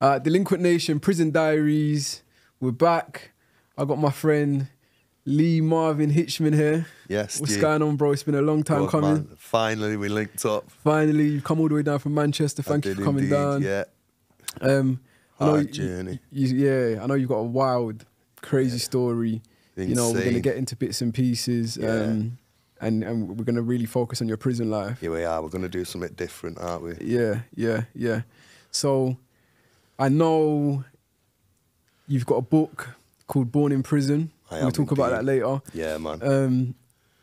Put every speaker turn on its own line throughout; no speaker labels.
Uh, Delinquent Nation, Prison Diaries. We're back. I got my friend Lee Marvin Hitchman here.
Yes,
What's going on, bro? It's been a long time coming.
man. Finally, we linked up.
Finally, you've come all the way down from Manchester.
I
Thank you for coming
indeed,
down.
Yeah,
Um, I know
Hard
you-
journey.
you- yeah, I know you've got a wild, crazy story. You know, we're gonna get into bits and pieces,
Yeah.
um, and and we're gonna really focus on your prison life.
Here we are. We're gonna do something different, aren't we?
Yeah, yeah, yeah. So, I know you've got a book called Born in Prison.
I
we'll talk about that later.
Yeah, man.
Um,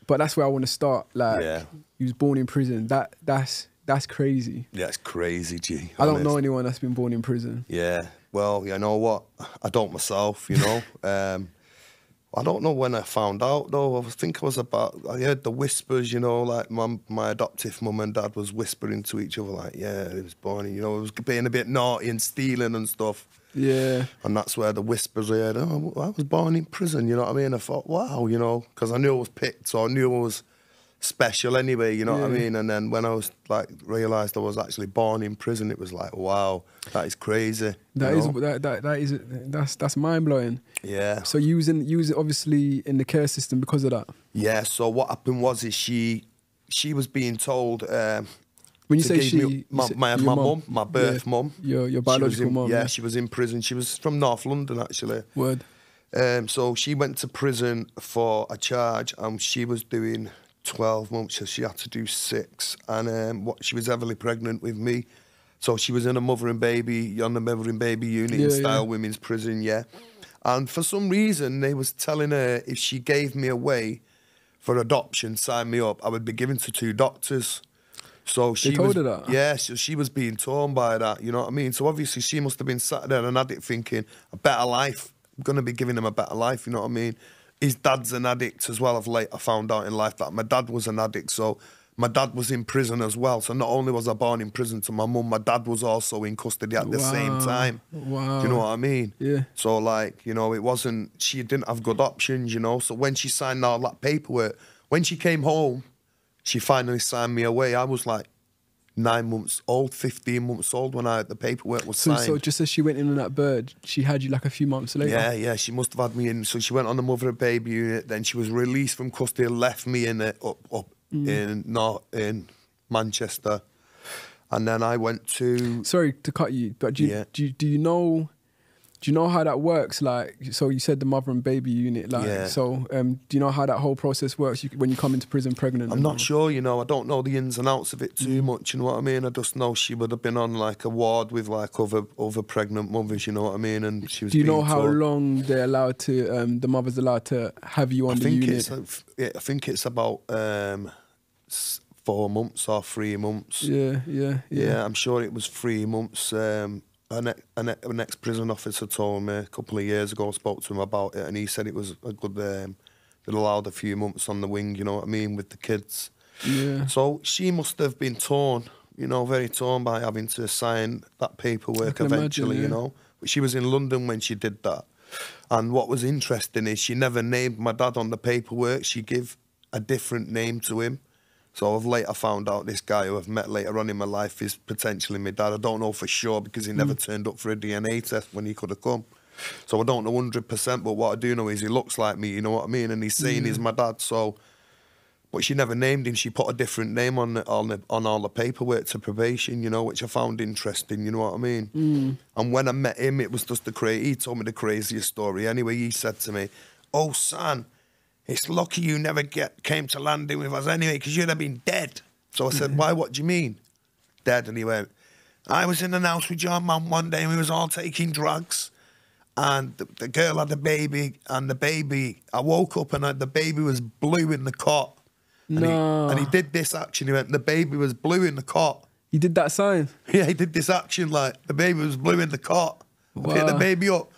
but that's where I want to start. Like,
Yeah.
you was born in prison. That that's that's crazy.
yeah, it's crazy, G.
I don't know anyone that's been born in prison.
Yeah. Well, you know what? I don't myself. You know. um, I don't know when I found out though. I think I was about. I heard the whispers. You know, like my my adoptive mum and dad was whispering to each other, like, "Yeah, he was born." You know, it was being a bit naughty and stealing and stuff.
Yeah,
And that's where the whispers I heard, oh, I was born in prison, you know what I mean? I thought, wow, you know, because I knew I was picked, so I knew I was special anyway, you know what I mean? And then when I was like, realised I was actually born in prison, it was like, wow, that is crazy.
that is that, that that is that's that's mind blowing.
Yeah.
So using was in you was obviously in the care system because of that.
Yeah, so what happened was is she, she was being told, um,
When you say she,
me- my,
say-
my, my
mum?
mum, my birth
Yeah.
mum.
Your your biological
in-
mum.
Yeah, she was in prison. She was from North London, actually.
Word.
Um, so she went to prison for a charge, and she was doing twelve months, so she had to do six. And um, what she was heavily pregnant with me, so she was in a mother and baby on the mother and baby unit
Yeah,
in
yeah.
Styal Women's Prison, yeah. And for some reason, they was telling her if she gave me away for adoption, sign me up, I would be given to two doctors. So she
told
was,
her that?
yeah, so she was being torn by that. You know what I mean? So obviously she must have been sat there and addict thinking a better life. I'm gonna be giving them a better life. You know what I mean? His dad's an addict as well. Of late, I found out in life that my dad was an addict. So my dad was in prison as well. So not only was I born in prison to my mum, my dad was also in custody at the same time.
Wow.
Do you know what I mean?
Yeah.
So like, you know, it wasn't she didn't have good options, you know. So when she signed all that paperwork, when she came home, she finally signed me away. I was like nine months old, fifteen months old when I the paperwork was
So,
signed.
so just as she went in on that bird, she had you like a few months later.
yeah, yeah, she must have had me in. So she went on the mother and baby unit. Then she was released from custody, left me in it up up
Mm.
in not in Manchester, and then I went to
Sorry to cut you, but do you,
Yeah.
do you, do you know do you know how that works? Like, so you said the mother and baby unit. Like,
Yeah.
so um, do you know how that whole process works you, when you come into prison pregnant?
I'm not
all?
sure, you know. I don't know the ins and outs of it too
Mm.
much. You know what I mean? I just know she would have been on like a ward with like other other pregnant mothers. You know what I mean? And she was.
Do you know how
told-
long they're allowed to? Um, the mother's allowed to have you
I
on the
think
unit.
it's. yeah, I think it's about um, four months or three months.
yeah, yeah,
Yeah,
yeah.
I'm sure it was three months. Um, an, ex- an, ex- an ex-prison officer told me a couple of years ago. I spoke to him about it, and he said it was a good. Um, it allowed a few months on the wing. You know what I mean with the kids.
yeah.
So she must have been torn, you know, very torn by having to sign that paperwork
can imagine,
eventually,
yeah.
you know. But she was in London when she did that. And what was interesting is she never named my dad on the paperwork. She gave a different name to him. So I've later found out this guy who I've met later on in my life is potentially my dad. I don't know for sure because he never
Mm.
turned up for a DNA test when he could have come. So I don't know 100%, but what I do know is he looks like me, you know what I mean? And he's saying he's my dad. So but she never named him. She put a different name on the, on the, on all the paperwork to probation, you know, which I found interesting. You know what I mean? Mm. And when I met him, it was just the crazy. He told me the craziest story. Anyway, he said to me, "Oh, son, it's lucky you never get came to landing with us anyway, because you'd have been dead." So I said, "Why? What do you mean, dead?" And he went, "I was in an house with your mum one day, and we was all taking drugs." And the, the girl had a baby, and the baby, I woke up and uh, the baby was blue in the cot. And,
No.
he, and he did this action. He went, the baby was blue in the cot.
You did that sign.
Yeah, he did this action like the baby was blue in the cot. I Picked the baby up.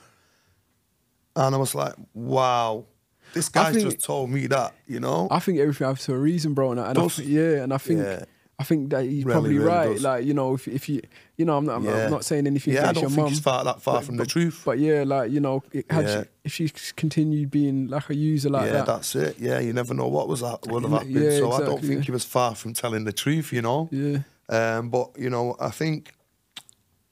And I was like, wow, this guy's
think-
just told me that, you know?
I think everything happens for a reason, bro. And, I, and I think, yeah, and I think
Yeah.
I think that he's
Really,
probably
really
right.
does.
Like you know, if if you you know, I'm not, I'm
Yeah.
I'm not saying anything
Yeah,
against
don't
your
think
mum.
he's far that far
but-
from the truth.
But yeah, like you know, it had
Yeah.
she, if she continued being like a user like
yeah,
that,
that's it. Yeah, you never know what was that would have happened.
yeah,
so I don't think he was far from telling the truth, you know?
yeah,
Um, but you know, I think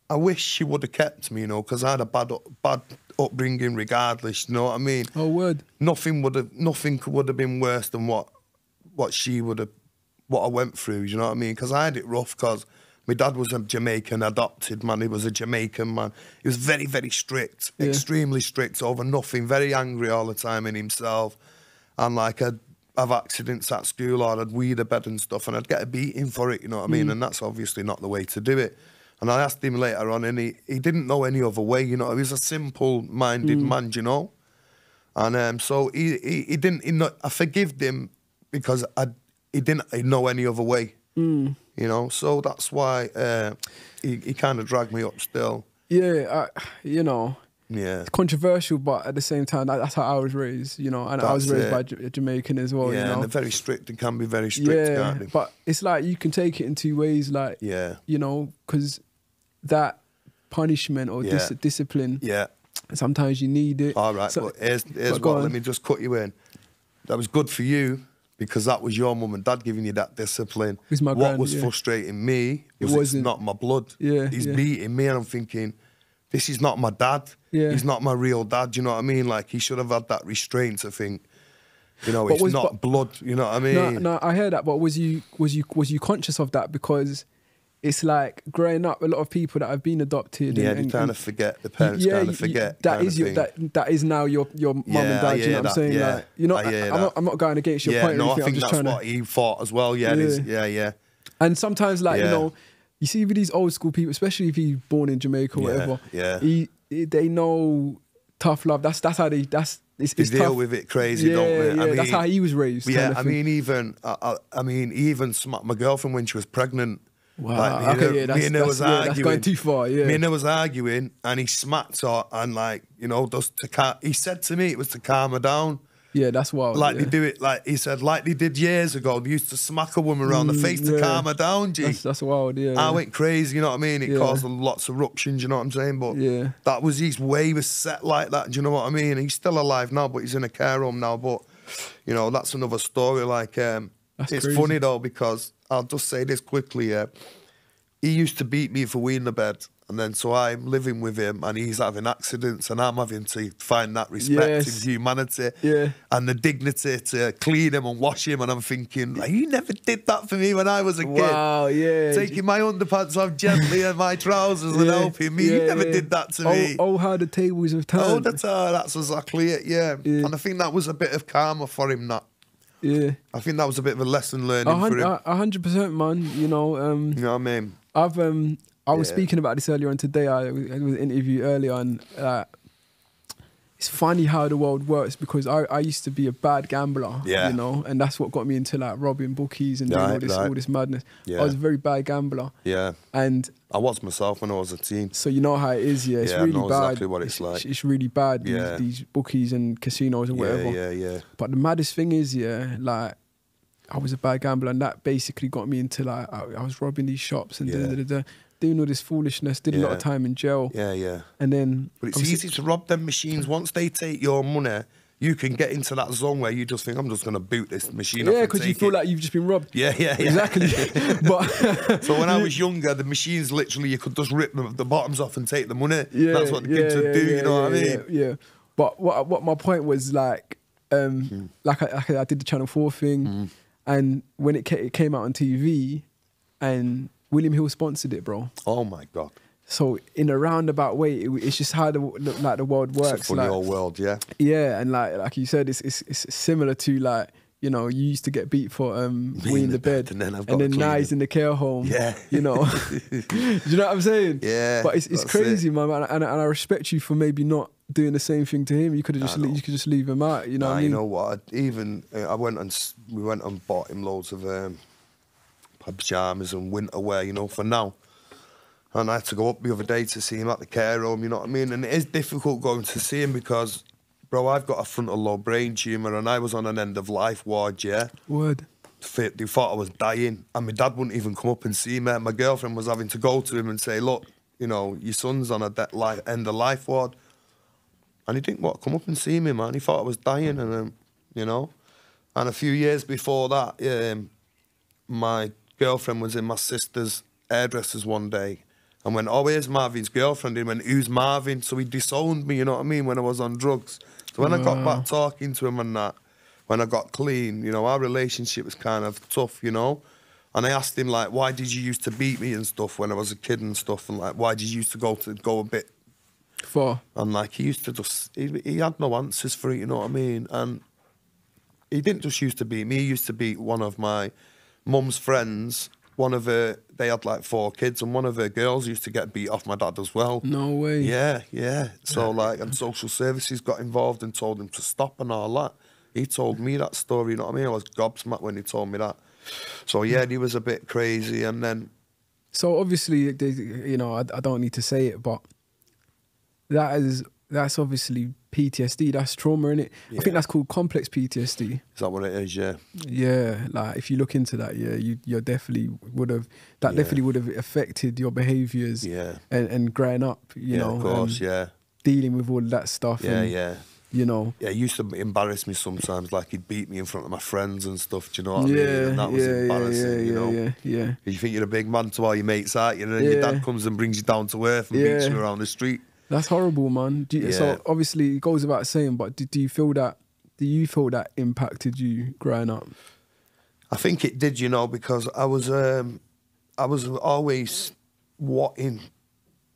I wish she would have kept me, you know, because I had a bad bad upbringing, regardless. You know what I mean?
Oh, word.
Nothing would have nothing would have been worse than what what she would have what I went through. You know what I mean? Because I had it rough. Because my dad was a Jamaican adopted man. He was a Jamaican man. He was very very strict,
Yeah.
extremely strict over nothing. Very angry all the time in himself, and like I'd have accidents at school or I'd weed a bed and stuff, and I'd get a beating for it. You know what I mean? Mm. And that's obviously not the way to do it. And I asked him later on, and he, he didn't know any other way. You know, he was a simple-minded man. You know. And um, so he, he, he didn't. He not, I forgived him because I he didn't know any other way.
Mm.
You know, so that's why uh, he, he kind of dragged me up still.
Yeah, I, you know,
Yeah,
it's controversial, but at the same time, that, that's how I was raised, you know, and I was raised
it.
by J- Jamaican as well,
yeah,
you know.
and they're very strict and can be very strict.
yeah, but it's like you can take it in two ways, like,
yeah,
you know, because that punishment or dis- discipline,
yeah.
sometimes you need it.
All right,
So-
but here's, here's what.
on.
Let me just cut you in. That was good for you because that was your mum and dad giving you that discipline.
It's my
what
gran,
was
yeah.
frustrating me
It
was it's
wasn't.
not my blood.
Yeah,
he's
yeah.
beating me, and I'm thinking, this is not my dad.
Yeah.
he's not my real dad. You know what I mean? Like he should have had that restraint to think. You know,
But
it's
was-
not
but-
blood. You know what I mean?
no, no, I heard that, but was you was you was you conscious of that because it's like growing up, a lot of people that have been adopted.
yeah,
and,
they
and,
kind of forget. The parents
yeah,
kind
you-
of forget.
that is your that that is now your your mum
Yeah,
and dad. You know
hear
what I'm saying?
yeah.
Like, you know,
I hear
am not I'm not going against your
yeah,
point.
no, I
anything, I'm
think
just
that's
trying
what
to.
he thought as well. Yeah, yeah, yeah, yeah.
And sometimes, like you know, you see with these old school people, especially if he's born in Jamaica or
Yeah,
whatever.
yeah.
He, he- they know tough love. That's that's how they. That's it's,
They
it's
deal
tough.
with it crazy,
yeah,
don't they?
Yeah,
I mean,
that's how he was raised.
Yeah, I mean, even I, I, I mean, even smacked my girlfriend when she was pregnant.
Wow,
and
okay, yeah,
me and her was
yeah, that's going too far, yeah.
me and her was arguing, and he smacked her, and like you know, just to cal- he said to me it was to calm her down.
Yeah, that's wild.
Like
yeah.
they do it, like he said, like they did years ago. They used to smack a woman around the
Mm,
face to
yeah.
calm her down. G.
That's, that's wild. Yeah.
I went crazy, you know what I mean? It
Yeah.
caused lots of ruptions, you know what I'm saying? But
Yeah.
that was his way, he was set like that, do you know what I mean? He's still alive now, but he's in a care home now. But, you know, that's another story. Like, um, it's
crazy.
funny though, because I'll just say this quickly, yeah. He used to beat me for weeing the bed. And then so I'm living with him and he's having accidents and I'm having to find that respect
Yes.
in humanity
Yeah.
and the dignity to clean him and wash him. And I'm thinking, like, you never did that for me when I was a kid
Wow. Yeah.
taking my underpants off gently and my trousers and helping me.
yeah,
you never
yeah.
did that to
oh,
me.
Oh, how the tables have turned.
Oh, that's, uh, that's exactly it, yeah.
Yeah.
And I think that was a bit of karma for him, that.
yeah.
I think that was a bit of a lesson learning for him.
a hundred percent, man. You know, um,
you know what I mean?
I've um, I was
Yeah.
speaking about this earlier on today. I, I was interviewed earlier, on. uh, it's funny how the world works because I, I used to be a bad gambler,
Yeah.
you know, and that's what got me into like robbing bookies and doing all
Right,
this
right.
all this madness.
Yeah.
I was a very bad gambler,
Yeah.
and
I was myself when I was a teen.
so you know how it is. Yeah, it's
Yeah, I
really
know
bad.
exactly what it's like.
It's, really bad. These,
Yeah.
these bookies and casinos and whatever.
Yeah, yeah, yeah.
But the maddest thing is, yeah, like I was a bad gambler, and that basically got me into like I, I was robbing these shops and da,
Yeah.
da, da, da, doing all this foolishness. Did a lot of time in jail,
Yeah, yeah.
and then
But it's easy to rob them machines. Once they take your money, you can get into that zone where you just think, I'm just going to boot this machine
Yeah, because you feel
it."
like you've just been robbed.
Yeah, yeah, yeah.
Exactly. but
So when I was younger, the machines literally you could just rip them, the bottoms off and take the money.
yeah,
That's what the
yeah,
kids would do.
yeah,
you know what I mean?
Yeah, yeah. But what what my point was like, um,
Hmm.
like I, like I did the Channel Four thing, and when it, ca- it came out on TV, and William Hill sponsored it, bro.
Oh my god,
So in a roundabout way, it, it's just how the like the world
it's
works.
funny
like,
old world. Yeah,
Yeah, and like like you said, it's it's, it's similar to like you know you used to get beat for um
in the
bed,
bed, and then I've
and then now he's in the care home.
Yeah.
you know, do you know what I'm saying?
Yeah,
but it's it's crazy,
it.
man, and, and, and I respect you for maybe not doing the same thing to him. You could have just you could just leave him out. You know
Nah,
what I mean?
you know what? I, even uh, I went and s- we went and bought him loads of um, pajamas and winter wear. You know, for now. And I had to go up the other day to see him at the care home. You know what I mean? And it is difficult going to see him because, bro, I've got a frontal lobe brain tumor, and I was on an end of life ward. Yeah.
Word.
fit, they thought I was dying, and my dad wouldn't even come up and see me. My girlfriend was having to go to him and say, "Look, you know, your son's on a de- life, end of life ward," and he didn't want to come up and see me, man. He thought I was dying, and um, you know, and a few years before that, um, my girlfriend was in my sister's hairdressers one day, and went, "Oh, here's Marvin's girlfriend." He went, "Who's Marvin?" So he disowned me. You know what I mean? When I was on drugs. So when I got back talking to him and that, when I got clean, you know, our relationship was kind of tough. You know. And I asked him like, why did you used to beat me and stuff when I was a kid and stuff, and like, why did you used to go to go a bit
For
and like he used to just he, he had no answers for it, you know what I mean? And he didn't just used to beat me, he used to beat one of my mum's friends. One of her they had like four kids and one of her girls used to get beat off my dad as well.
no way.
Yeah, yeah. So like and social services got involved and told him to stop and all that. He told me that story, you know what I mean? I was gobsmacked when he told me that. So yeah, he was a bit crazy and then
So obviously, you know, I, I don't need to say it, but that is that's obviously PTSD. That's trauma in it. I think that's called complex PTSD.
is that what it is, yeah.
Yeah, like if you look into that, yeah, you you definitely would have that
Yeah.
definitely would have affected your behaviors
Yeah.
and and growing up. You
yeah,
know,
of course, yeah.
dealing with all that stuff.
Yeah,
and,
yeah.
You know,
Yeah, he used to embarrass me sometimes, like he'd beat me in front of my friends and stuff. Do you know what I mean? And that was
yeah, yeah,
embarrassing,
yeah,
you know.
yeah, yeah.
You think you're a big man to all your mates, aren't you? And then your dad comes and brings you down to earth and beats you around the street.
That's horrible, man. Do you,
Yeah.
So obviously, it goes without saying, but do, do you feel that? Do you feel that impacted you growing up?
I think it did, you know, because I was, um, I was always wanting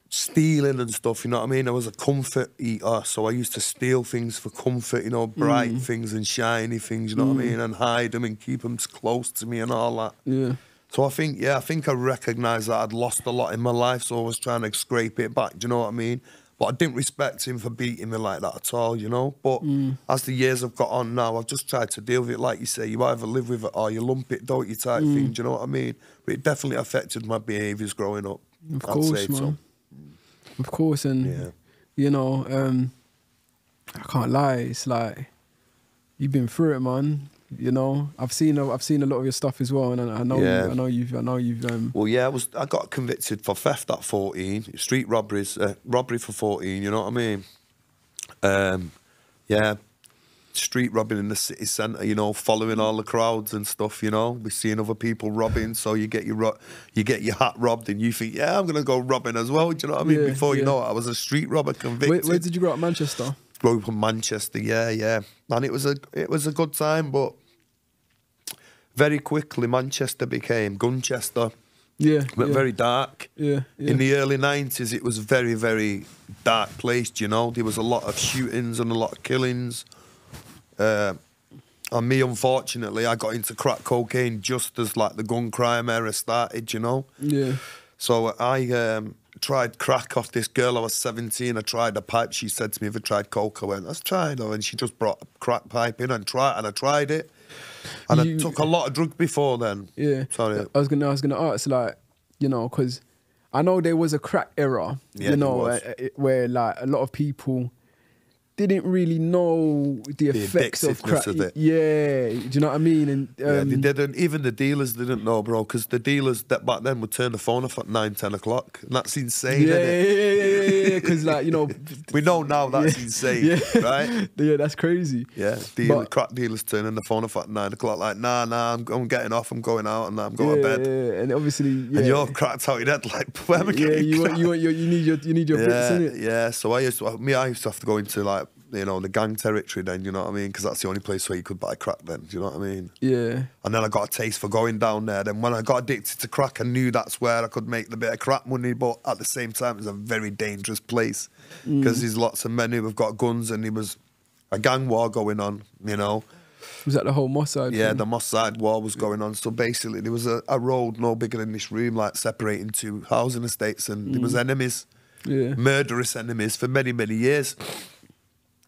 stealing and stuff. You know what I mean? I was a comfort eater, so I used to steal things for comfort. You know, bright
Mm.
things and shiny things. You know what I mean? And hide them and keep them close to me and all that.
Yeah.
So I think, yeah, I think I recognised that I'd lost a lot in my life, so I was trying to scrape it back. Do you know what I mean? But I didn't respect him for beating me like that at all, you know. But as the years have got on now, I've just tried to deal with it. Like you say, you either live with it or you lump it, don't you? Type thing. Do you know what I mean? But it definitely affected my behaviours growing up.
Of
I'd
course,
say so.
man. Of course, and
Yeah.
you know, um, I can't lie. It's like you've been through it, man. You know, I've seen a, I've seen a lot of your stuff as well, and I, I know
Yeah.
I know you've I know you've um,
Well, yeah, I was. I got convicted for theft at fourteen, street robberies, uh, robbery for fourteen. You know what I mean? Um, yeah, street robbing in the city centre. You know, following all the crowds and stuff. You know, we're seeing other people robbing, so you get your you get your hat robbed, and you think, yeah, I'm gonna go robbing as well. Do you know what I mean?
Yeah,
Before you know it, I was a street robber
where,
convicted.
where did you grow up, Manchester?
Grew up in Manchester, yeah, yeah, and it was a it was a good time, but very quickly Manchester became Gunchester.
Yeah,
Went
yeah,
very dark.
yeah, yeah.
In the early 90s, it was a very, very dark place, you know? There was a lot of shootings and a lot of killings. Uh, and me, unfortunately, I got into crack cocaine just as like the gun crime era started, you know?
yeah,
So I um, tried crack off this girl. I was 17. I tried a pipe. She said to me, Have you tried coke? I went, Let's try it. And she just brought a crack pipe in and tried and I tried it. And
You-
I took a lot of drug before then.
yeah.
Sorry.
I was gonna I was gonna ask like you know because I know there was a crack era,
Yeah,
you know,
was.
uh, uh, where like a lot of people didn't really know the,
The
effects of crack.
of it.
Yeah, do you know what I mean? And
Yeah,
um,
they didn't. Even the dealers didn't know, bro, because the dealers that back then would turn the phone off at nine, ten o'clock, and that's insane.
yeah, yeah, yeah, yeah, yeah, because like you know,
We know now that's
Yeah,
insane,
yeah.
right?
yeah, that's crazy.
Yeah, deal,
But-
crack dealers turning the phone off at nine o'clock, like, nah, nah, I'm, I'm getting off, I'm going out, and I'm going
yeah,
to bed.
yeah, and obviously, yeah,
And you're cracked out your head, like, where am I
yeah, you want, you want, your, you need your, you need your bricks
yeah,
in it.
yeah. So I used to, me, I used to have to go into like, you know, the gang territory then, you know what I mean? Because that's the only place where you could buy crack then, do you know what I mean?
Yeah,
And then I got a taste for going down there. Then when I got addicted to crack, I knew that's where I could make the bit of crack money. But at the same time, it's a very dangerous place mm. because there's lots of men who have got guns, and there was a gang war going on. You know,
was that the whole Moss Side?
yeah,
thing?
the Moss Side war was going on. So basically, there was a, a road no bigger than this room, like separating two housing estates, and there was mm. enemies,
yeah,
murderous enemies for many many years,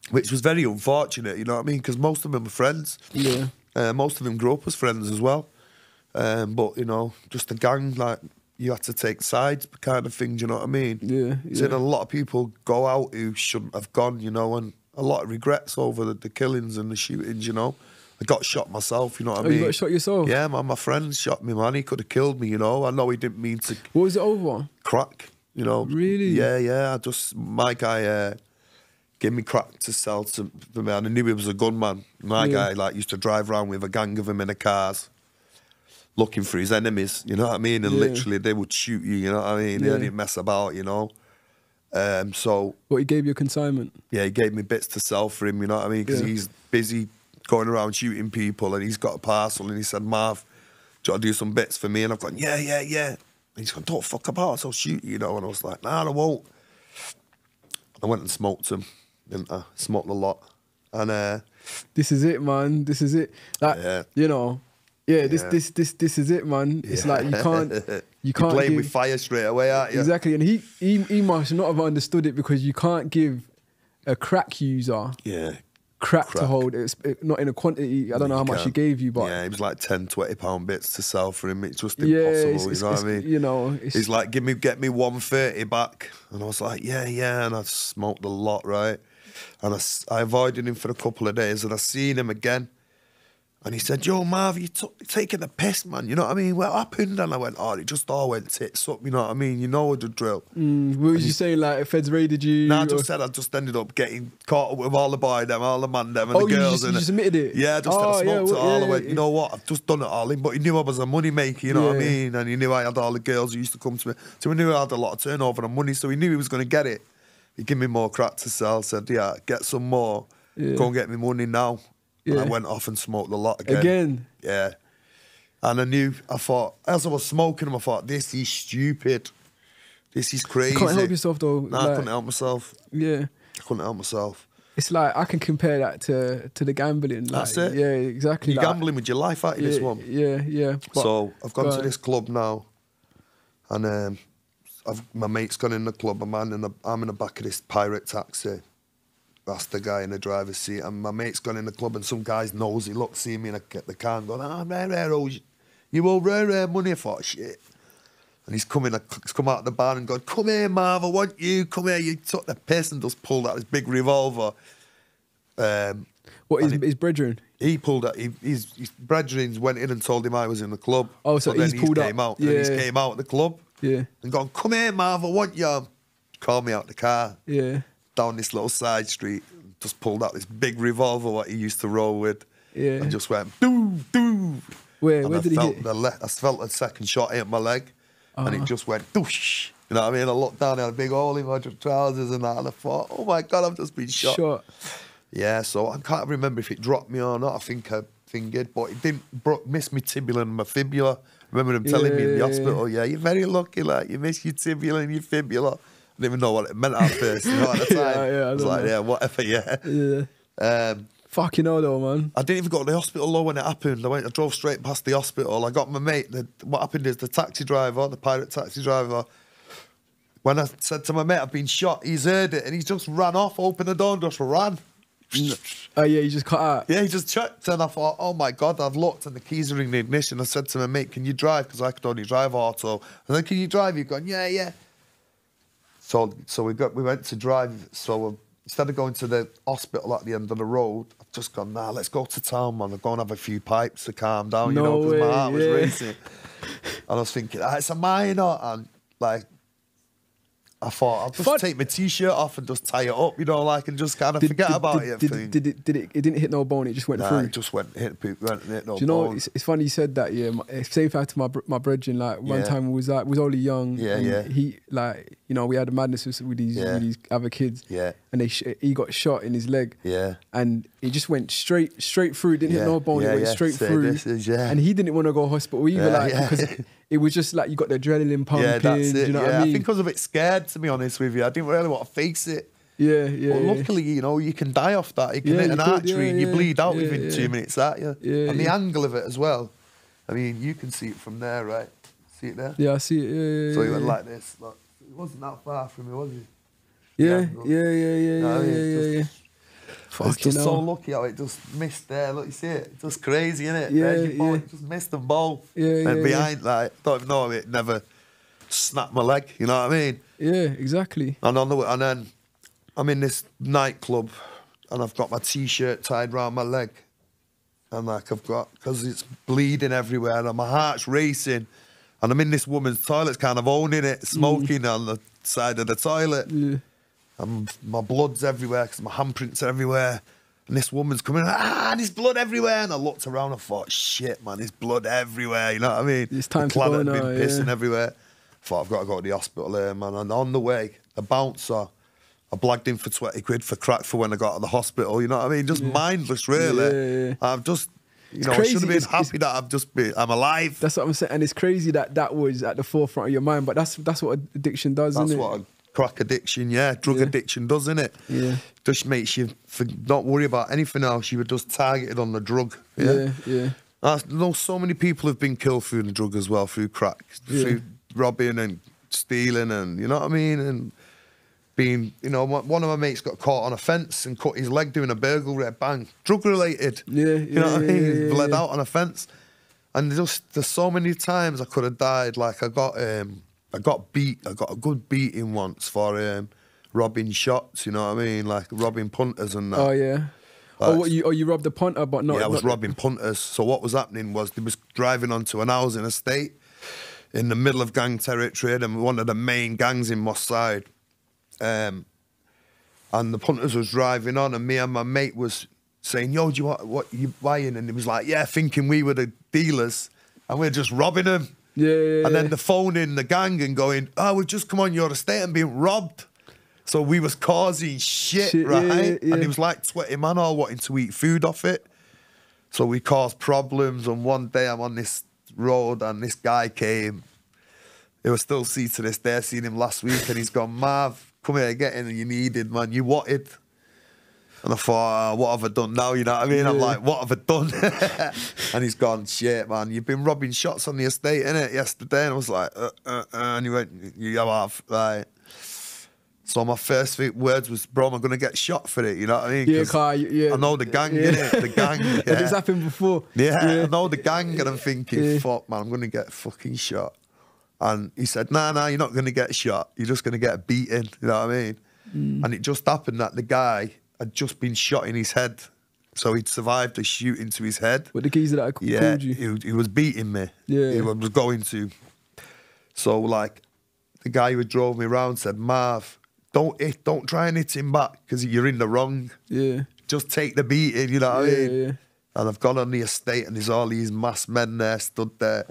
which was very unfortunate. You know what I mean? Because most of them were friends.
yeah,
Uh, most of them grew up as friends as well. Um, but, you know, just a gang, like, you had to take sides kind of thing, do you know what I mean?
yeah,
Seeing
yeah.
a lot of people go out who shouldn't have gone, you know, and a lot of regrets over the, the killings and the shootings, you know. I got shot myself, you know what
Oh,
I mean?
you got shot yourself?
Yeah, man, my friend shot me, man. He could have killed me, you know. I know he didn't mean to
What was it over?
crack, you know.
Really?
Yeah, yeah. I just my guy uh, gave me crack to sell to the man. I knew he was a gunman. My
Yeah.
guy like used to drive around with a gang of them in the cars. looking for his enemies. You know what I mean? And
Yeah.
literally, they would shoot you. You know what I mean?
Yeah.
They didn't mess about. You know. Um, so
What he gave you a consignment.
yeah, he gave me bits to sell for him. You know what I mean? Because
Yeah.
he's busy going around shooting people, and he's got a parcel, and he said, "Marv, do you want to do some bits for me?" And I've gone, "Yeah, yeah, yeah." And he's gone, "Don't fuck about, I'll shoot you," you know. And I was like, "Nah, I won't." I went and smoked him, didn't I? Smoked a lot, and uh,
This is it, man. This is it. Like
Yeah.
you know, yeah. This
Yeah.
this this this is it, man. It's like you can't you can't give,
with fire straight away, aren't you?
exactly. And he, he he must not have understood it because you can't give a crack user
Yeah.
crack, to hold. It's it, not in a quantity. I don't know how
You
much he gave you, but
yeah, it was like 10, 20 pound bits to sell for him. It's just
Yeah,
impossible.
it's-
you
it's-
know what I mean?
you know, it's-
he's like, give me, get me one thirty back, and I was like, yeah, yeah, and I smoked a lot, right? And I avoided him for a couple of days, and I seen him again, and he said, "Yo, Marv, you took taking the piss, man. You know what I mean? What happened?" And I went, "Oh, it just all went tits up. You know what I mean? You know the drill."
Mm, what was you saying? Like Feds raided you?
No, I
or-
just said I just ended up getting caught up with all the boy them, all the man them, and
Oh,
the
you
girls.
just-
and
you just admitted it?
Yeah, I just said
Oh,
I
yeah, well,
it all.
yeah,
I went,
yeah.
you know what? I've just done it all in, but he knew I was a money maker. You know what I mean? And he knew I had all the girls who used to come to me, so he knew I had a lot of turnover and money. So he knew he was going to get it. He gave me more crack to sell. Said, yeah, get some more.
Yeah.
Go and get me money now. And I went off and smoked a lot again.
Again?
Yeah. And I knew, I thought, as I was smoking them, I thought, this is stupid. This is crazy.
You can't help yourself though.
No, I
like,
couldn't help myself.
Yeah.
I couldn't help myself.
It's like I can compare that to to the gambling. Like,
That's it.
Yeah, exactly.
You're
like-
gambling with your life, aren't you,
Yeah,
this one?
yeah, yeah. But-
so I've gone
go
to this club now, and um, I've, my mate's gone in the club. and I'm in the, I'm in the back of this pirate taxi. That's the guy in the driver's seat, and my mate's gone in the club, and some guy's nosy look, see me in the, the car, and going, "Ah, rare, rare, oh, you owe rare, rare money." for shit. And he's coming, he's come out of the bar and gone, "Come here, Marv, I want you. Come here." You took the piss and just pulled out this big revolver. Um,
What is
and it-
his brethren?
he pulled out. He, his, his brethren went in and told him I was in the club.
Oh, so he's pulled
came
up.
out. Then he came out of the club
Yeah,
and gone, "Come here, Marv, I want you." Called me out the car
yeah,
down this little side street. Just pulled out this big revolver what he used to roll with.
Yeah.
And just went doo doo.
Where-
and
where
I
did he
felt
hit?
The le- I felt a second shot hit my leg, and
Uh-huh.
it just went doosh. You know what I mean? I looked down, I had a big hole in my trousers and that, and I thought, "Oh my god, I've just been shot."
shot.
Yeah, so I can't remember if it dropped me or not. I think I fingered, but it didn't miss me tibula and my fibula. Remember them telling me in the
Yeah.
hospital, yeah, you're very lucky, like, you miss your tibula and your fibula. I didn't even know what it meant at first, you know, at the
Yeah,
time.
yeah, I
I was like,
know.
yeah, whatever, yeah.
Yeah.
Um,
Fucking hell though, man.
I didn't even go to the hospital though when it happened. I went, I drove straight past the hospital. I got my mate. The, what happened is the taxi driver, the pirate taxi driver, when I said to my mate, I've been shot, he's heard it and he just ran off, opened the door and just ran.
Oh yeah, you just cut out.
Yeah, he just checked and I thought, oh my God, I've looked and the keys are in the ignition. I said to my mate, can you drive? Because I could only drive auto. And then, can you drive? He's gone, yeah, yeah. So, so we got we went to drive. So uh, instead of going to the hospital at the end of the road, I've just gone, nah, let's go to town, man. I'll go and have a few pipes to calm down, you know, because my heart was racing. And I was thinking, ah, it's a minor. And like, I thought, I'll just
Fun-
take my t-shirt off and just tie it up, you know, like, and just kind of
Did,
forget
did,
about
did,
it.
Did, did, it? Did it? It didn't hit no bone. It just went
Nah,
through.
it just went hit went hit no
Do you know?
bone.
It's, it's funny you said that. Yeah, my, same thing to my my brethren. Like one
Yeah.
time we was like was only young.
Yeah,
and
yeah.
He like you know we had a madness with, with these
Yeah.
with these other kids.
Yeah.
And they sh- he got shot in his leg.
Yeah.
And it just went straight straight through. Didn't
Yeah,
hit no bone. it went straight
So
through.
is- yeah.
And he didn't want to go hospital either. Like because it was just like you got the adrenaline pumping.
Yeah, that's it.
You know
yeah,
I mean?
think I was a bit scared to be honest with you. I didn't really want to face it.
yeah, yeah.
but
yeah.
luckily, you know, you can die off that. You can
Yeah,
hit an
could,
artery
yeah,
and you
yeah,
bleed out
yeah,
within
yeah.
two minutes, that you.
Yeah,
and the angle of it as well. I mean, you can see it from there, right? See it there?
Yeah, I see it. Yeah, yeah,
So
yeah,
he went
yeah.
like this. Like, it wasn't that far from me, was he?
Yeah,
Yeah,
yeah, yeah, yeah,
No,
yeah, yeah, yeah, yeah.
It's just so lucky how it just missed there. Look, you see it? It's just crazy, isn't it?
Yeah,
ball,
yeah.
Just missed them both.
Yeah,
and
yeah,
behind, like, don't even know it never snapped my leg. You know what I mean?
Yeah, exactly.
And on the and then I'm in this nightclub, and I've got my t-shirt tied round my leg, and like I've got because it's bleeding everywhere, and my heart's racing, and I'm in this woman's toilet, kind of owning it, smoking on the side of the toilet,
Yeah.
And my blood's everywhere because my handprints are everywhere, And this woman's coming, ah, there's blood everywhere. And I looked around and thought, shit, man, there's blood everywhere. You know what I mean?
It's time
the
to go
had
now,
been pissing
yeah.
everywhere. thought, I've got to go to the hospital here, man. And on the way, the bouncer, I blagged him for 20 quid for crack for when I got to the hospital. You know what I mean? Just mindless, really.
Yeah, yeah.
I've just, you
It's
know, I should have been
It's- it's-
happy that I've just been, I'm alive.
That's what I'm saying, and it's crazy that that was at the forefront of your mind. But that's that's what addiction does,
That's
isn't it?
what crack addiction, yeah, drug
Yeah.
addiction does, not it?
Yeah.
Just makes you for, not worry about anything else. You were just targeted on the drug.
yeah,
Yeah.
yeah.
I know so many people have been killed through the drug as well, through crack,
Yeah.
through robbing and stealing, and you know what I mean, and being, you know, one of my mates got caught on a fence and cut his leg doing a burglary, bang, drug related.
Yeah,
you know
yeah,
what I mean.
yeah, yeah,
bled
yeah.
out on a fence, and just there's so many times I could have died. Like I got, um, I got beat. I got a good beating once for um, robbing shots. You know what I mean, like robbing punters and that.
Oh yeah. Oh, what you? Oh, you robbed the punter, but not.
yeah, I was
not-
robbing punters. So what was happening was they was driving onto an housing estate in a state in the middle of gang territory, and one of the main gangs in Moss Side. Um, and the punters was driving on, and me and my mate was saying, "Yo, do you want what you buying?" And he was like, "Yeah," thinking we were the dealers, and we are just robbing them.
Yeah, yeah,
And then the phone in the gang and going, "Oh, we've just come on your estate and being robbed." So we was causing shit,
Shit, yeah,
right?
yeah, yeah.
And it was like twenty man all wanting to eat food off it. So we caused problems. And one day I'm on this road and this guy came. It was still see to this day. I seen him last week and he's gone, Marv, come here, get in. and You needed, man. You wanted. And I thought, "Ah, what have I done now? You know what I mean? I'm like, what have I done? and he's gone, shit, man. You've been robbing shots on the estate, innit, yesterday? And I was like, uh, uh, uh. And he went, you have. Like, so my first few words was, bro, am I'm going to get shot for it. You know what I mean?
Yeah, car, yeah.
I know the gang,
Yeah.
innit? The gang. Yeah.
This happened before.
Yeah, I know the gang, and I'm thinking,
Yeah.
fuck, man, I'm going to get fucking shot. And he said, nah, nah, you're not going to get shot. You're just going to get beaten. You know what I mean?
Mm.
And it just happened that the guy had just been shot in his head. So he'd survived a shoot into his head.
With the keys that I c-
Yeah,
you.
he, he was beating me.
Yeah.
He was going to. So, like, the guy who drove me around said, Marv, don't hit, don't try and hit him back because you're in the wrong
Yeah.
just take the beating, you know what
Yeah,
I mean?
yeah.
And I've gone on the estate and there's all these masked men there stood there.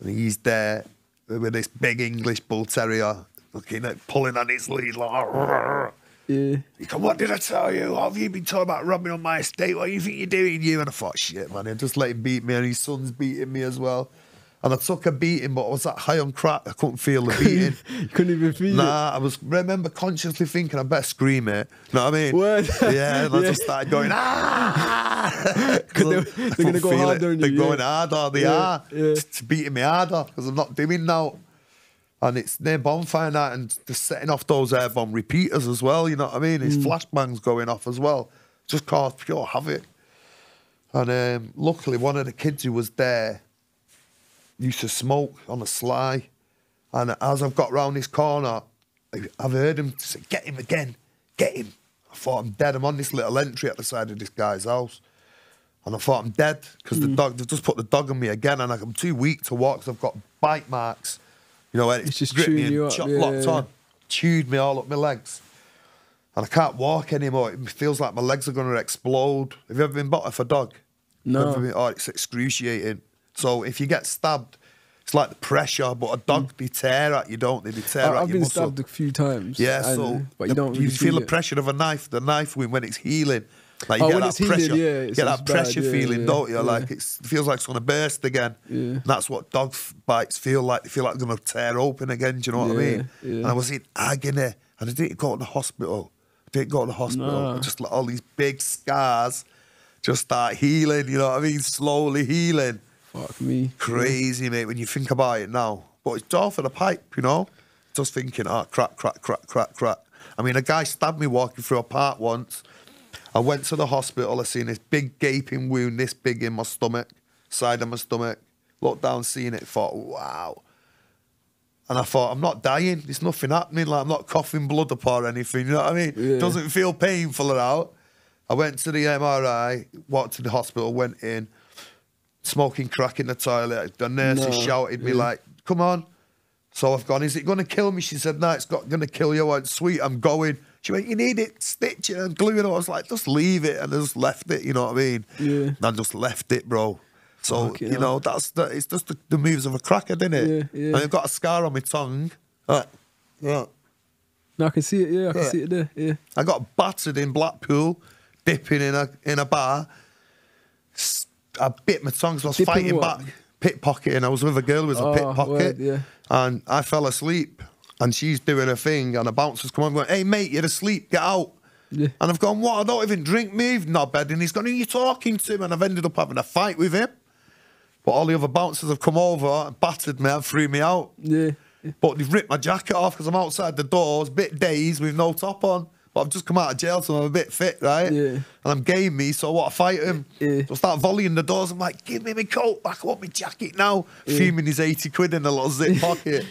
And he's there with this big English bull terrier looking at pulling on his lead like
Yeah.
he go, What did I tell you? What have you been talking about robbing on my estate? What do you think you're doing, you? And I thought, shit, man, I just let him beat me and his son's beating me as well. And I took a beating, but I was that high on crack, I couldn't feel the beating.
you couldn't even feel it.
Nah, I was remember consciously thinking I better scream it. You know what I mean?
Word.
Yeah, and I
Yeah.
just started going ah!
they-
I
they're gonna go harder
it.
on you,
They're
yeah.
going harder. They
Yeah,
are. It's beating me harder because I'm not doing now. And it's near bonfire night and they're setting off those air bomb repeaters as well. You know what I mean?
Mm.
It's flashbangs going off as well. Just caused pure havoc. And um, luckily, one of the kids who was there used to smoke on the sly. And as I've got round this corner, I've heard him say, Get him again, get him. I thought I'm dead. I'm on this little entry at the side of this guy's house. And I thought I'm dead because
Hmm.
the dog, they've just put the dog on me again. And I'm too weak to walk because I've got bite marks. You know, it's,
It's just
gripped me
you
and
up, yeah,
locked
yeah.
on, chewed me all up my legs. And I can't walk anymore. It feels like my legs are going to explode. Have you ever been bought off a dog?
No.
Been- oh, it's excruciating. So if you get stabbed, it's like the pressure, but a dog, they tear at you, don't they? They tear
I,
at
I've
your
been
muscle.
stabbed a few times.
Yeah, so
but
the-
you don't really
feel the
it.
pressure of a knife, the knife when it's healing. Like you
Oh,
get that pressure,
yeah, it's-
get that
bad,
pressure
yeah,
feeling,
yeah,
don't you?
yeah.
Like it's, it feels like it's going to burst again.
Yeah.
And that's what dog bites feel like. They feel like they're going to tear open again. Do you know what I mean?
yeah.
And I was in agony, and I didn't go to the hospital. I didn't go to the hospital.
No.
Just let all these big scars just start healing. You know what I mean? Slowly healing.
Fuck me.
Crazy, mate, when you think about it now. But it's all for the pipe, you know? Just thinking, ah, oh, crack, crack, crack, crack, crack. I mean, a guy stabbed me walking through a park once. I went to the hospital. I seen this big gaping wound, this big in my stomach, side of my stomach. Looked down, seeing it, thought, wow. And I thought, I'm not dying. There's nothing happening. Like, I'm not coughing blood up or anything. You know what I mean?
Yeah.
Doesn't feel painful at all. I went to the MRI, walked to the hospital, went in, smoking crack in the toilet. The nurses
No,
shouted me
yeah.
like, "Come on!" So I've gone, is it going to kill me? She said, no, it's not going to kill you. I went, sweet, I'm going. She went, you need it, stitching and gluing. I was like, just leave it. And I just left it, you know what I mean?
Yeah.
And I just left it, bro. So,
Fucking
you
hell.
know, that's the, it's just the, the moves of a cracker, isn't it?
Yeah, yeah.
And I've got a scar on my tongue. Uh, yeah.
No, I can see it. Yeah, I can
Yeah.
see it there. Yeah.
I got battered in Blackpool, dipping in a in a bar. I bit my tongue, so I was
Dipping
fighting
what?
back, pickpocketing. I was with a girl who was a
Oh,
pickpocket,
yeah.
and I fell asleep. And she's doing her thing, and a bouncer's come on, going, "Hey mate, you're asleep. Get out."
Yeah.
And I've gone, "What? I don't even drink. Move, knobhead." And he's gone, "Who are you talking to?" And I've ended up having a fight with him. But all the other bouncers have come over and battered me and threw me out.
Yeah. yeah.
But they've ripped my jacket off because I'm outside the doors, bit dazed with no top on. But I've just come out of jail, so I'm a bit fit, right?
Yeah.
And I'm game me, so what? I fight him.
Yeah.
So I start volleying the doors. I'm like, give me my coat back. I want my jacket now. Fuming his 80 quid in a little zip pocket.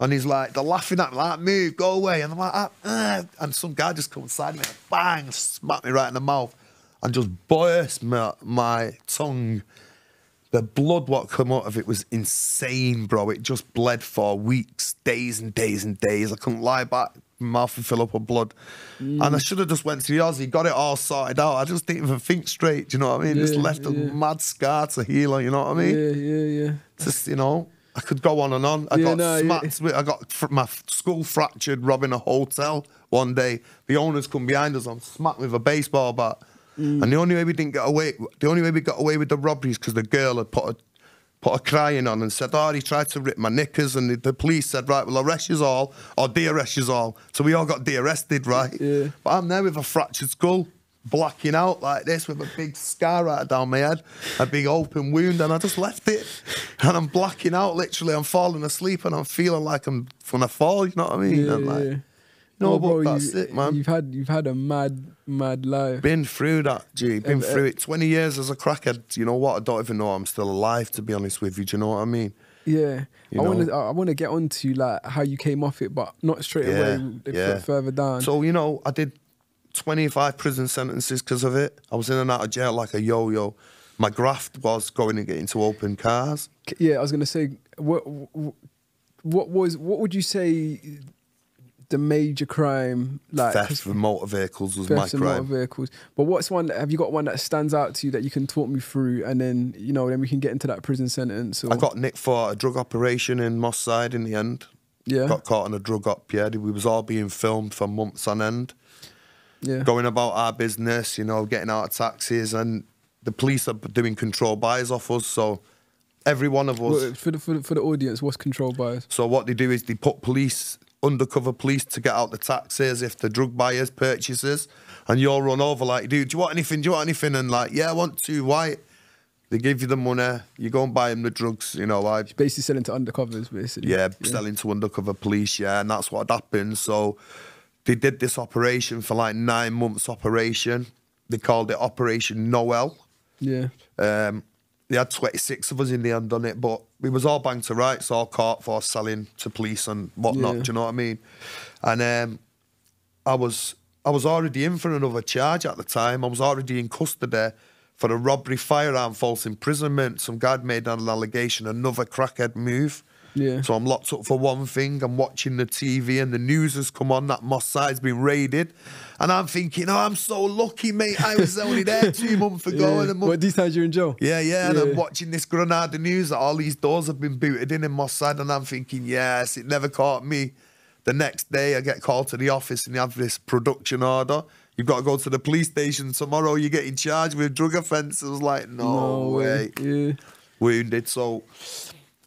And he's like, they're laughing at me, like, move, go away. And I'm like, ah, ah. and some guy just comes inside me and bang, smacked me right in the mouth and just burst my, my tongue. The blood what come out of it was insane, bro. It just bled for weeks, days and days and days. I couldn't lie back. My mouth would fill up with blood. And I should have just went to the Aussie, got it all sorted out. I just didn't even think straight. Do you know what I mean? just
Yeah,
left a
yeah.
mad scar to heal. You know what I mean?
Yeah, yeah, yeah.
Just you know, I could go on and on. I
Yeah,
got
no,
smacked. With, I got fr- my skull fractured robbing a hotel one day. The owners come behind us. I'm smacked with a baseball bat.
Mm.
And the only way we didn't get away, the only way we got away with the robberies because the girl had put a put a crying on and said, "Oh, he tried to rip my knickers." And the, the police said, "Right, well, arrest you all or de-arrest you all." So we all got de-arrested, right?
Yeah.
But I'm there with a fractured skull, blacking out like this with a big scar right down my head, a big open wound, and I just left it. And I'm blacking out literally. I'm falling asleep and I'm feeling like I'm gonna fall. You know what I mean?
Yeah,
like,
yeah.
no,
Oh,
but that's
you,
it, man.
You've had you've had a mad mad life.
Been through that, G. Been
Um, uh,
through it. 20 years as a crackhead. You know what? I don't even know I'm still alive, to be honest with you. Do you know what I mean?
Yeah,
You
I want to. I want to get onto like how you came off it, but not straight
Yeah,
away.
yeah.
further down.
So, you know, I did 25 prison sentences because of it. I was in and out of jail like a yo yo. My graft was going and getting to open cars.
Yeah, I was gonna say what what was what would you say the major crime like
Theft of motor vehicles was my
thefts and motor vehicles. But what's one? Have you got one that stands out to you that you can talk me through, and then you know then we can get into that prison sentence? Or,
I got nicked for a drug operation in Moss Side in the end.
yeah
Got caught on a drug op, yeah. We was all being filmed for months on end.
Yeah
going about our business, you know, getting out of taxis, and the police are doing control buys off us. So every one of us.
Well, for the, for the for the audience, what's control buys?
So what they do is they put police, undercover police, to get out the taxis if the drug buyers purchases, and you'll run over like, dude, do you want anything? Do you want anything? And like, yeah, I want two white. They give you the money. You go and buy them the drugs. You know, I
Basically selling to undercovers, basically.
yeah, selling to undercover police, yeah, and that's what happened. So they did this operation for like nine months operation. They called it Operation Noel.
Yeah.
Um, they had 26 of us in the end done it, but we was all banged to rights, all caught for selling to police and whatnot.
Yeah.
Do you know what I mean? And um, I was I was already in for another charge at the time. I was already in custody for a robbery, firearm, false imprisonment. Some guy made an allegation, another crackhead move.
Yeah.
So I'm locked up for one thing. I'm watching the TV and the news has come on that Moss Side's been raided. And I'm thinking, oh, I'm so lucky, mate. I was only there two months ago.
yeah.
And a month
What these times you're in jail?
yeah, yeah, and
Yeah.
I'm watching this Granada news that all these doors have been booted in in Moss Side, and I'm thinking, yes, it never caught me. The next day, I get called to the office, and they have this production order. You've got to go to the police station tomorrow. You're getting charged with drug offence. I was like, no, way.
Yeah.
Wounded. So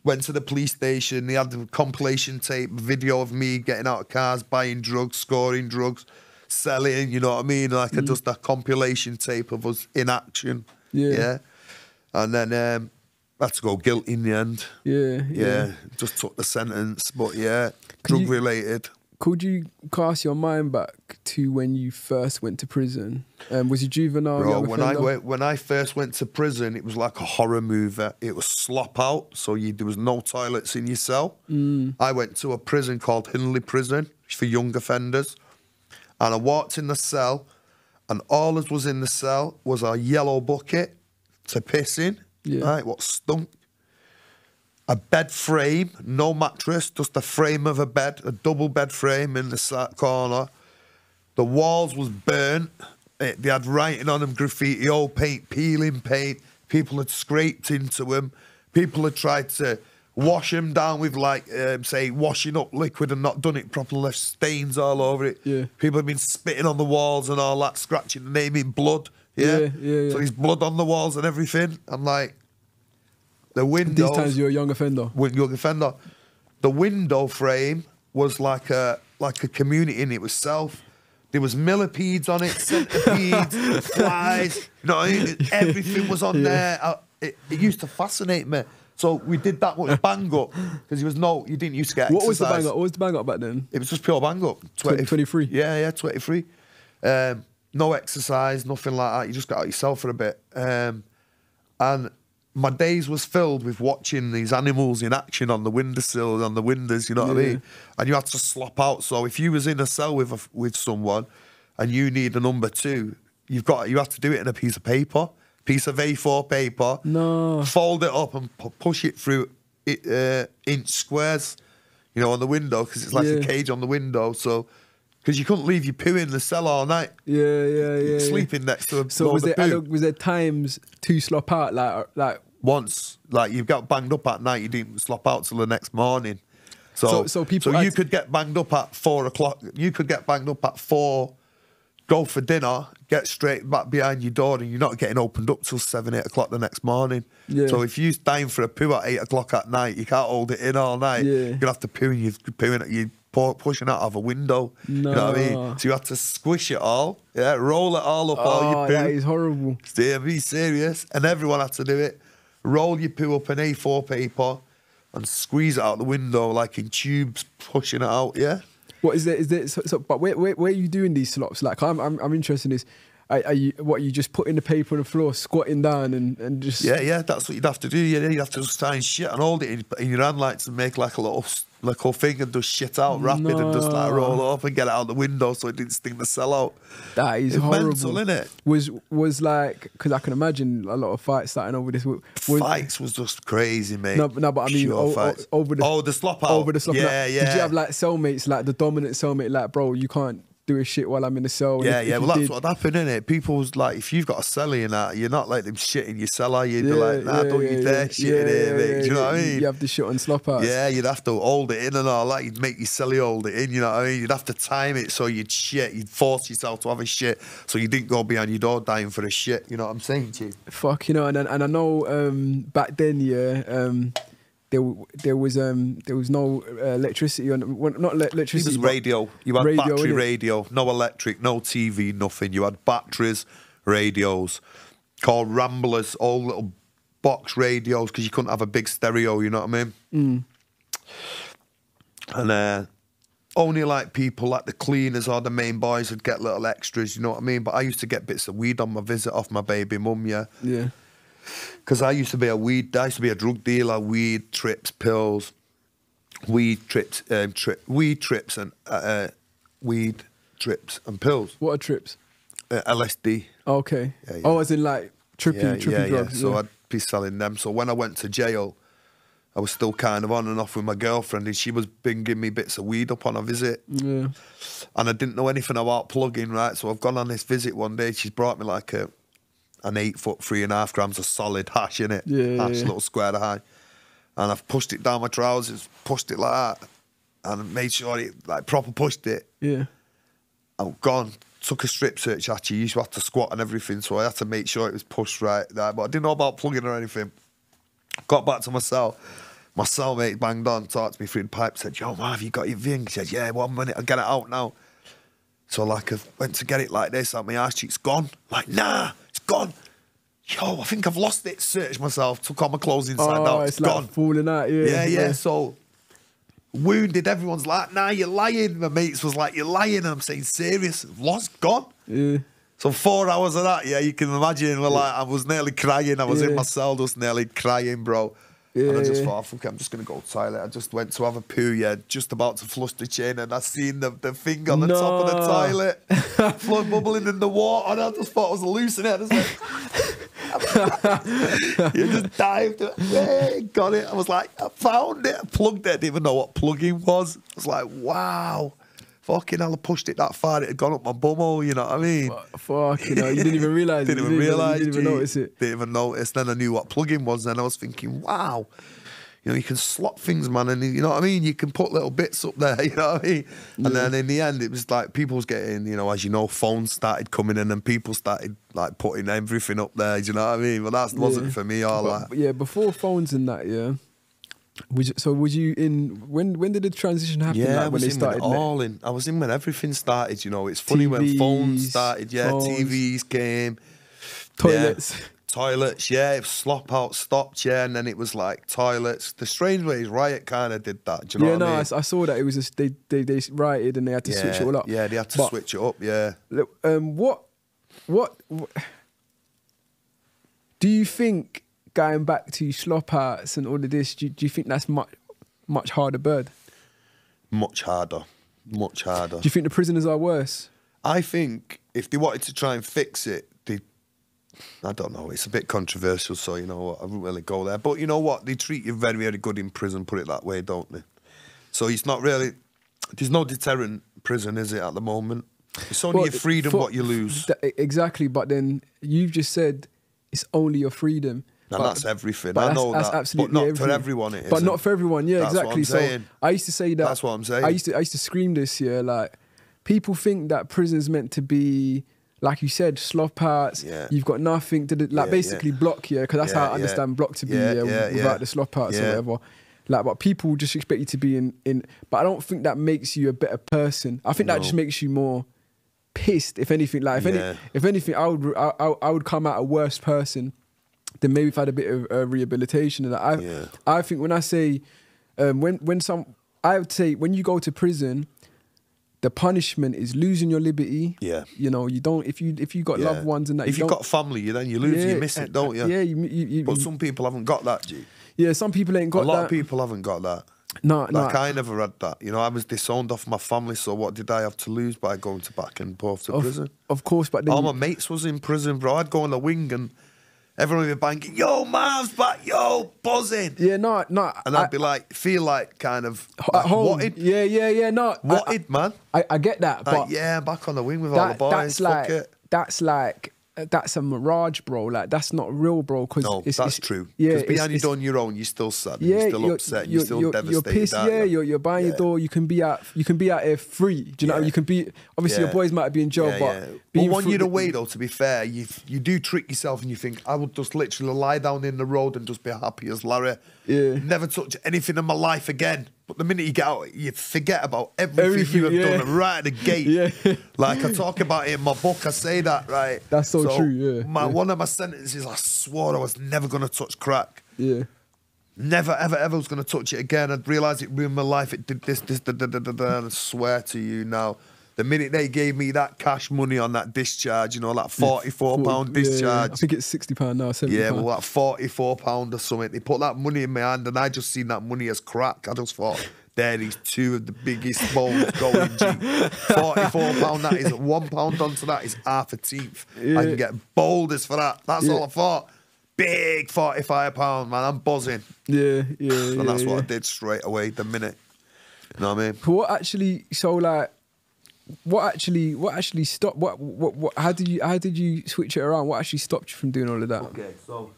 went to the police station. They had the compilation tape, video of me getting out of cars, buying drugs, scoring drugs, selling. You know what I mean? Like a, just a compilation tape of us in action.
Yeah.
Yeah. And then um, had to go guilty in the end.
Yeah.
Yeah. Just took the sentence, but yeah, drug
you-
related.
Could you cast your mind back to when you first went to prison? Um, was you juvenile?
Bro, when I went, when I first went to prison, it was like a horror movie. It was slop out, so you, there was no toilets in your cell.
Mm.
I went to a prison called Hindley Prison for young offenders, and I walked in the cell, and all that was in the cell was a yellow bucket to piss in,
Yeah.
right? What stunk. A bed frame, no mattress, just the frame of a bed, a double bed frame in the corner. The walls was burnt. It, they had writing on them, graffiti, old paint, peeling paint. People had scraped into them. People had tried to wash them down with like, um, say, washing up liquid and not done it properly, left stains all over it.
Yeah.
People had been spitting on the walls and all that, scratching the name in blood. Yeah,
Yeah, yeah,
So there's blood on the walls and everything. I'm like, the
These times you're a young offender.
with young offender. The window frame was like a like a community in itself. There was millipedes on it, centipedes, flies. You know, what I mean? everything was on
Yeah.
there. I, it, it used to fascinate me. So we did that much bang up because he was no, you didn't used to get
What was the bang up? What was the bang up back then?
It was just pure bang up.
20 23?
Yeah, yeah, 23. Um, no exercise, nothing like that. You just got out yourself for a bit. Um, and my days was filled with watching these animals in action on the windowsill, on the windows, you know what I mean? And you had to slop out. So if you was in a cell with a, with someone and you need a number two, you've got you have to do it in a piece of paper, piece of A4 paper.
No.
Fold it up and pu- push it through it, uh, inch squares, you know, on the window because it's like a cage on the window. So because you couldn't leave your poo in the cell all night,
Yeah, yeah, yeah. yeah.
sleeping next to a
So was there
poo.
was there times to slop out like like
once, like you got banged up at night, you didn't slop out till the next morning. So,
So- so people
so you could get banged up at four o'clock. You could get banged up at four, go for dinner, get straight back behind your door, and you're not getting opened up till seven, eight o'clock the next morning.
Yeah.
So if you're dying for a poo at eight o'clock at night, you can't hold it in all night.
Yeah.
You're gonna have to poo, and you're pooing, you pour, pushing out of a window. You know what I mean? So you had to squish it all, yeah, roll it all up, all
oh
your poo.
that is horrible.
Stay, be serious. And everyone had to do it. Roll your poo up in A4 paper and squeeze it out the window like in tubes, pushing it out, yeah?
What is there? Is there? So, so, but where, where where are you doing these slops? Like I'm I'm, I'm interested in this. Are, are you what? You just putting the paper on the floor, squatting down, and and just
Yeah, yeah, that's what you'd have to do. Yeah, you'd have to just sign shit and hold it in, in your hand like to make like a little like little thing and just shit out, rapid it and just like roll it up and get it out the window so it didn't sting the cell out.
That is
It's
horrible.
mental, innit?
Was was like because I can imagine a lot of fights starting over this. Was,
fights was just crazy, mate.
No, no, but I mean o- over the
oh the slop out
over the slop.
Yeah,
like,
yeah.
Did you have like cellmates, like the dominant cellmate, like bro, you can't do a shit while I'm in the cell. and
Yeah,
if-
yeah.
if
Well, that's
did-
what happened, innit? it? People's like, if you've got a celly and that, you're not like them shit in your cellar. You'd be like, nah,
yeah,
don't
yeah,
you dare
yeah.
shit
Yeah,
in here,
yeah,
mate.
yeah,
Do you know what I mean?
You have to shit on slop outs.
Yeah, you'd have to hold it in and all that. You'd make your celly hold it in, you know what I mean? You'd have to time it so you'd shit. You'd force yourself to have a shit so you didn't go behind your door dying for a shit. You know what I'm saying to you?
Fuck, you know, and and I know um, back then, yeah, um, there there was um there was no uh, electricity on well, not le-
This
electricity.
is
but
radio. You had
radio,
battery radio, no electric, no TV, nothing. You had batteries, radios, called Ramblers, all little box radios because you couldn't have a big stereo. You know what I mean?
Mm.
And uh, only like people like the cleaners or the main boys would get little extras. You know what I mean? But I used to get bits of weed on my visit off my baby mum. Yeah.
Yeah,
Because I used to be a weed, I used to be a drug dealer, weed trips, pills, weed trips, um, tri- weed trips, and uh, uh, weed trips and pills,
what are trips?
uh, LSD.
Okay.
Yeah, yeah.
Oh, as in like trippy,
yeah,
trippy
yeah,
drugs.
yeah. So. I'd be selling them. So when I went to jail, I was still kind of on and off with my girlfriend, and she was bringing me bits of weed up on a visit.
yeah.
and I didn't know anything about plugging, right? So I've gone on this visit one day. She's brought me like a an eight foot, three and a half grams of solid hash in it.
Yeah,
hash,
yeah.
little square of hash. And I've pushed it down my trousers, pushed it like that, and made sure it like proper pushed it.
Yeah.
I've gone, took a strip search actually. You used to have to squat and everything, so I had to make sure it was pushed right there. But I didn't know about plugging or anything. Got back to my cell. My cellmate banged on, talked to me through the pipe, said, Yo, man, have you got your thing? He said, Yeah, one minute, I'll get it out now. So, like, I went to get it like this, and my ass cheek's gone. Like, nah, gone. Yo, I think I've lost it. Searched myself, took all my clothes inside
oh,
out,
it's
it's
like
gone.
falling out. Yeah,
Yeah, yeah. So wounded, everyone's like, nah, you're lying. My mates was like, you're lying. And I'm saying, serious, lost, gone.
yeah.
So four hours of that, yeah, you can imagine. We're like, I was nearly crying. I was in my cell, just nearly crying, bro. And I
Yeah,
just
yeah.
thought, oh, fuck, it, I'm just gonna go to the toilet. I just went to have a poo, yeah, just about to flush the chain, and I seen the, the thing on the top of the
No.
toilet, flood bubbling in the water, and I just thought I was hallucinating. I just went, you just dived, hey, got it. I was like, I found it. I plugged it. I didn't even know what plugging was. I was like, wow. Fucking hell, I pushed it that far. It had gone up my bumhole, you know what I mean?
Fucking hell, you didn't even realise it.
didn't
you
even realise.
Didn't even notice it.
Didn't even notice. Then I knew what plugging was. Then I was thinking, wow, you know, you can slot things, man, and you know what I mean. You can put little bits up there, you know what I mean. And then in the end, it was like people was getting, you know, as you know, phones started coming in, and people started like putting everything up there. Do you know what I mean? But that wasn't
Yeah.
for me. All
But,
that.
yeah, before phones and that, yeah. Was you, so was you in when when did the transition happen?
Yeah, I
like, when
was
they
in
started
when all in. I was in when everything started. You know, it's funny when phones started. Yeah,
phones.
TVs came,
toilets.
yeah, toilets. Yeah, slop out stopped. Yeah, and then it was like toilets. The Strangeways riot kind of did that. Do you know
yeah,
what
no,
I
I,
mean?
s- I saw that it was just they they they rioted and they had to
yeah,
switch it all up.
Yeah, they had to
But,
switch it up. Yeah.
look, Um, what, what, what, do you think going back to slop outs and all of this? Do, you- do you think that's much much harder bird?
Much harder. Much harder.
Do you think the prisoners are worse?
I think if they wanted to try and fix it, they. I don't know. It's a bit controversial, so you know what? I wouldn't really go there. But you know what? They treat you very, very good in prison. Put it that way, don't they? So it's not really. There's no deterrent prison, is it at the moment? It's only
Well,
your freedom
for-
what you lose,
Th- exactly, but then you've just said it's only your freedom.
And
But-
that's everything.
but
I
that's-
know
that's
that,
absolutely
but not
everything.
for everyone. It
but
isn't.
not for everyone. Yeah,
That's
exactly. So
saying.
I used to say that.
That's what I'm saying.
I used to I used to scream this year like people think that prison's meant to be like you said slop outs.
Yeah.
You've got nothing to do, like
Yeah,
basically
yeah.
block here because that's how I understand block to be
Yeah,
without the slop outs or whatever. Like, but people just expect you to be in in. But I don't think that makes you a better person. I think that just makes you more pissed. If anything, like if any, if anything, I would I, I, I would come out a worse person than maybe if I had a bit of uh, rehabilitation. And I
Yeah.
I think when I say um, when when some I would say when you go to prison, the punishment is losing your liberty.
Yeah.
You know, you don't if you if you got
Yeah.
loved ones and that
If
you
you've got family, you then you lose,
Yeah,
you miss it, don't you?
Yeah, you, you, you,
But some people haven't got that, G.
yeah, some people ain't got
a lot
that.
of people haven't got that.
no, no,
Like I never had that. You know, I was disowned off my family, so what did I have to lose by going to back and forth to
of,
prison?
of course, but then
All my mates was in prison, bro. I'd go on the wing and everyone would be banging, yo, Marv's back, yo, buzzing.
yeah, no, no,
And
I-
I'd be like, feel like kind of
at
like,
home.
wanted,
Yeah, yeah, yeah, no, I-
wanted, man.
I, I get that,
Like,
but
yeah, back on the wing with all the boys.
that's like
it.
that's like that's a mirage, bro. Like that's not real, bro. Cause
No,
it's,
that's
it's,
true.
Yeah,
Because
it's-
behind you
it's-
on your own, you're still sad.
Yeah,
you're still upset. You're, still devastated.
You're pissed. Yeah,
you?
you're, you're buying your door. You can be at You can be out here free. Do you know?
Yeah.
You can be. Obviously, your boys might be in jail,
Yeah,
but
yeah.
being
when
free-
you're away, though, to be fair, you you do trick yourself and you think I would just literally lie down in the road and just be happy as Larry.
Yeah.
Never touch anything in my life again. But the minute you get out, you forget about everything,
Everything,
you have
yeah.
done right at the gate.
Yeah.
Like I talk about it in my book, I say that right.
That's so true, yeah,
My
yeah.
one of my sentences, I swore I was never gonna touch crack.
Yeah.
Never, ever, ever was going to touch it again. I'd realised it ruined my life. It did this, this, da, da, da, da, da. And I swear to you now, the minute they gave me that cash money on that discharge, you know, that forty-four pound
Yeah, yeah, yeah.
discharge.
I think it's sixty pound now. Seventy
Yeah, well, that forty-four pound or something. They put that money in my hand, and I just seen that money as crack. I just thought, there is two of the biggest balls going. G. Forty-four pound. That is one pound onto that is half a teeth. I can get boulders for that. That's
Yeah.
all I thought. Big forty-five pound, man. I'm buzzing.
yeah, yeah,
And
yeah,
that's
yeah.
what I did straight away, the minute. You know what I mean?
But what actually? So like, what actually? What actually stopped? What? What? What? How did you? How did you switch it around? What actually stopped you from doing all of that?
Okay, so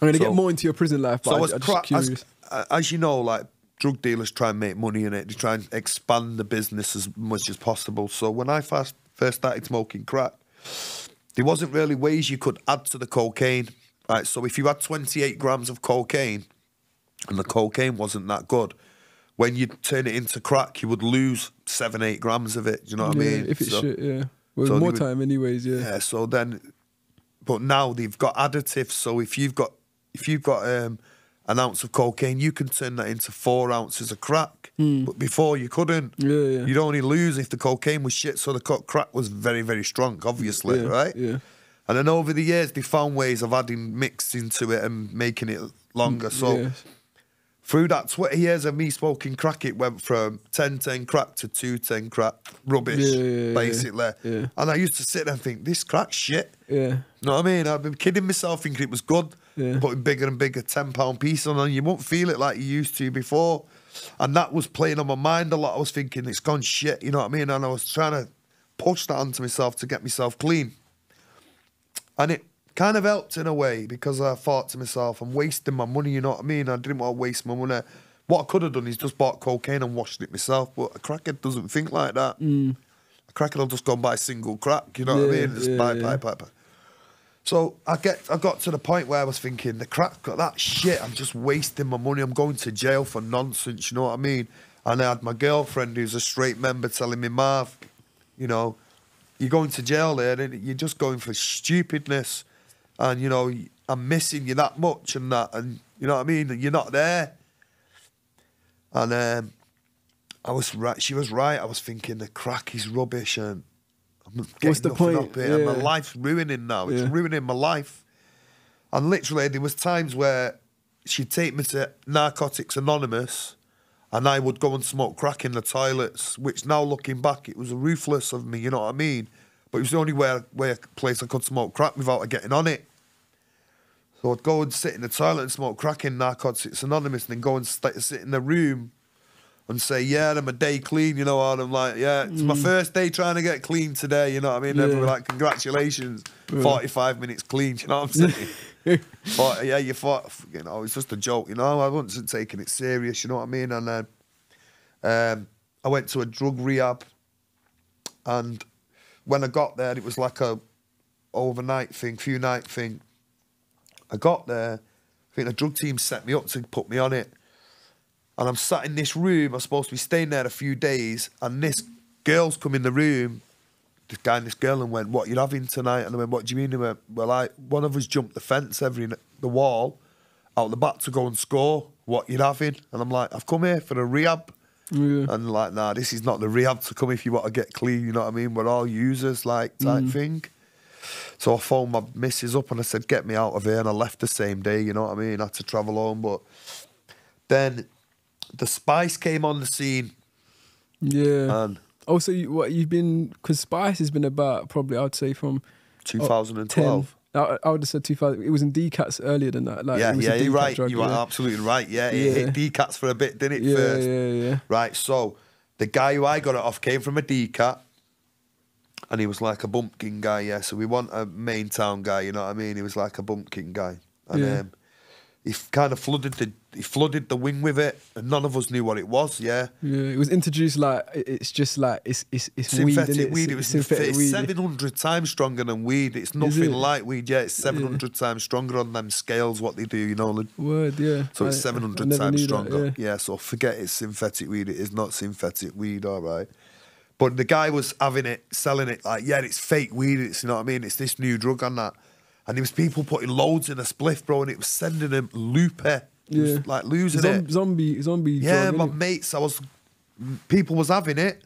I'm gonna
So-
get more into your prison life, but
so
I,
as,
I'm
cra-
just curious.
as, as you know, like drug dealers try and make money in it. They try and expand the business as much as possible. So when I first first started smoking crack, there wasn't really ways you could add to the cocaine. Right, so if you had 28 grams of cocaine and the cocaine wasn't that good, when you turn it into crack, you would lose seven, eight grams of it. Do you know what
yeah,
I mean?
if it's
So-
shit, yeah. Well,
so
more
would-
time, anyways. Yeah.
yeah. So then, but now they've got additives. So if you've got if you've got um, an ounce of cocaine, you can turn that into four ounces of crack. But before you couldn't.
Yeah, yeah.
You'd only lose if the cocaine was shit. So the crack was very very strong, obviously,
Yeah,
right?
yeah.
And then over the years, they found ways of adding mix into it and making it longer. So
Yeah.
Through that 20 years of me smoking crack, it went from 10 10 crack to 2 10 crack rubbish,
Yeah, yeah, yeah,
basically. And I used to sit there and think, this crack shit.
Yeah.
You know what I mean? I've been kidding myself thinking it was good,
Yeah.
putting bigger and bigger £10 pieces on, and you won't feel it like you used to before. And that was playing on my mind a lot. I was thinking, it's gone shit, you know what I mean? And I was trying to push that onto myself to get myself clean. And it kind of helped in a way because I thought to myself, I'm wasting my money, you know what I mean? I didn't want to waste my money. What I could have done is just bought cocaine and washed it myself, but a crackhead doesn't think like that. Mm. A crackhead will just go and buy a single crack, you know what I mean? Just
yeah,
buy,
yeah.
buy, buy, buy. So I get, I got to the point where I was thinking, the crack got that shit. I'm just wasting my money. I'm going to jail for nonsense. You know what I mean? And I had my girlfriend, who's a straight member, telling me, Marv, you know, you're going to jail there, and you're just going for stupidness. And you know, I'm missing you that much, and that, and you know what I mean. And you're not there. And um, I was right. She was right. I was thinking the crack is rubbish, and I'm getting
What's the
nothing
point?
up it, and my life's ruining now. It's
Yeah.
ruining my life. And literally, there was times where she'd take me to Narcotics Anonymous, and I would go and smoke crack in the toilets. Which now, looking back, it was ruthless of me. You know what I mean? But it was the only way, way place I could smoke crack without getting on it. So I'd go and sit in the toilet and smoke crack in Narcotics Anonymous, and then go and st- sit in the room and say, "Yeah, I'm a day clean," you know. And I'm like, "Yeah, it's my first day trying to get clean today," you know what I mean?
Yeah.
Everyone like, "Congratulations, 45 minutes clean," you know what I'm saying? but yeah, you thought, you know, it's just a joke, you know. I wasn't taking it serious, you know what I mean? And then um, I went to a drug rehab, and when I got there, it was like a overnight thing, few night thing. I got there, I think the drug team set me up to put me on it. And I'm sat in this room, I'm supposed to be staying there a few days, and this girl's come in the room, this guy and this girl, and went, What you having tonight? And I went, What do you mean? He went, Well, I one of us jumped the fence every the wall out the back to go and score. What you having? And I'm like, I've come here for a rehab.
Yeah.
And like, nah, this is not the rehab to come if you want to get clean, you know what I mean? We're all users, like, type mm. thing. So I phoned my missus up and I said, get me out of here. And I left the same day, you know what I mean? I had to travel home. But then the Spice came on the scene
Yeah.
and
Oh, so you, what you've been? Because Spice has been about probably I'd say from
2012.
10. I, I would have said 2000. It was in DCATs earlier than that. Like,
yeah,
it was
yeah, you're right.
drug,
you are absolutely right. Yeah, it
Yeah.
hit DCATs for a bit, didn't it,
Yeah,
first?
yeah, yeah.
Right, so the guy who I got it off came from a DCAT and he was like a bumpkin guy, yeah. So we want a main town guy, you know what I mean? He was like a bumpkin guy. And
Yeah.
um, he kind of flooded the he flooded the wing with it and none of us knew what it was, yeah.
Yeah, it was introduced like it's just like it's it's it's
Synthetic
weed, innit?
weed,
It's
it was
synthetic
it's
weed.
700 times stronger than weed. It's nothing
it?
like weed, yeah. It's 700 times stronger on them scales, what they do, you know.
Word, yeah.
So it's
I- I
700 times
knew that,
stronger.
yeah.
yeah. so forget it's synthetic weed. It is not synthetic weed, all right. But the guy was having it, selling it like, yeah, it's fake weed. It's, you know what I mean? It's this new drug on that. And there was people putting loads in a spliff, bro, and it was sending them loopy.
Yeah.
like losing
Zom-
it.
Zombie, zombie.
Yeah,
drug,
my mates, I was, people was having it.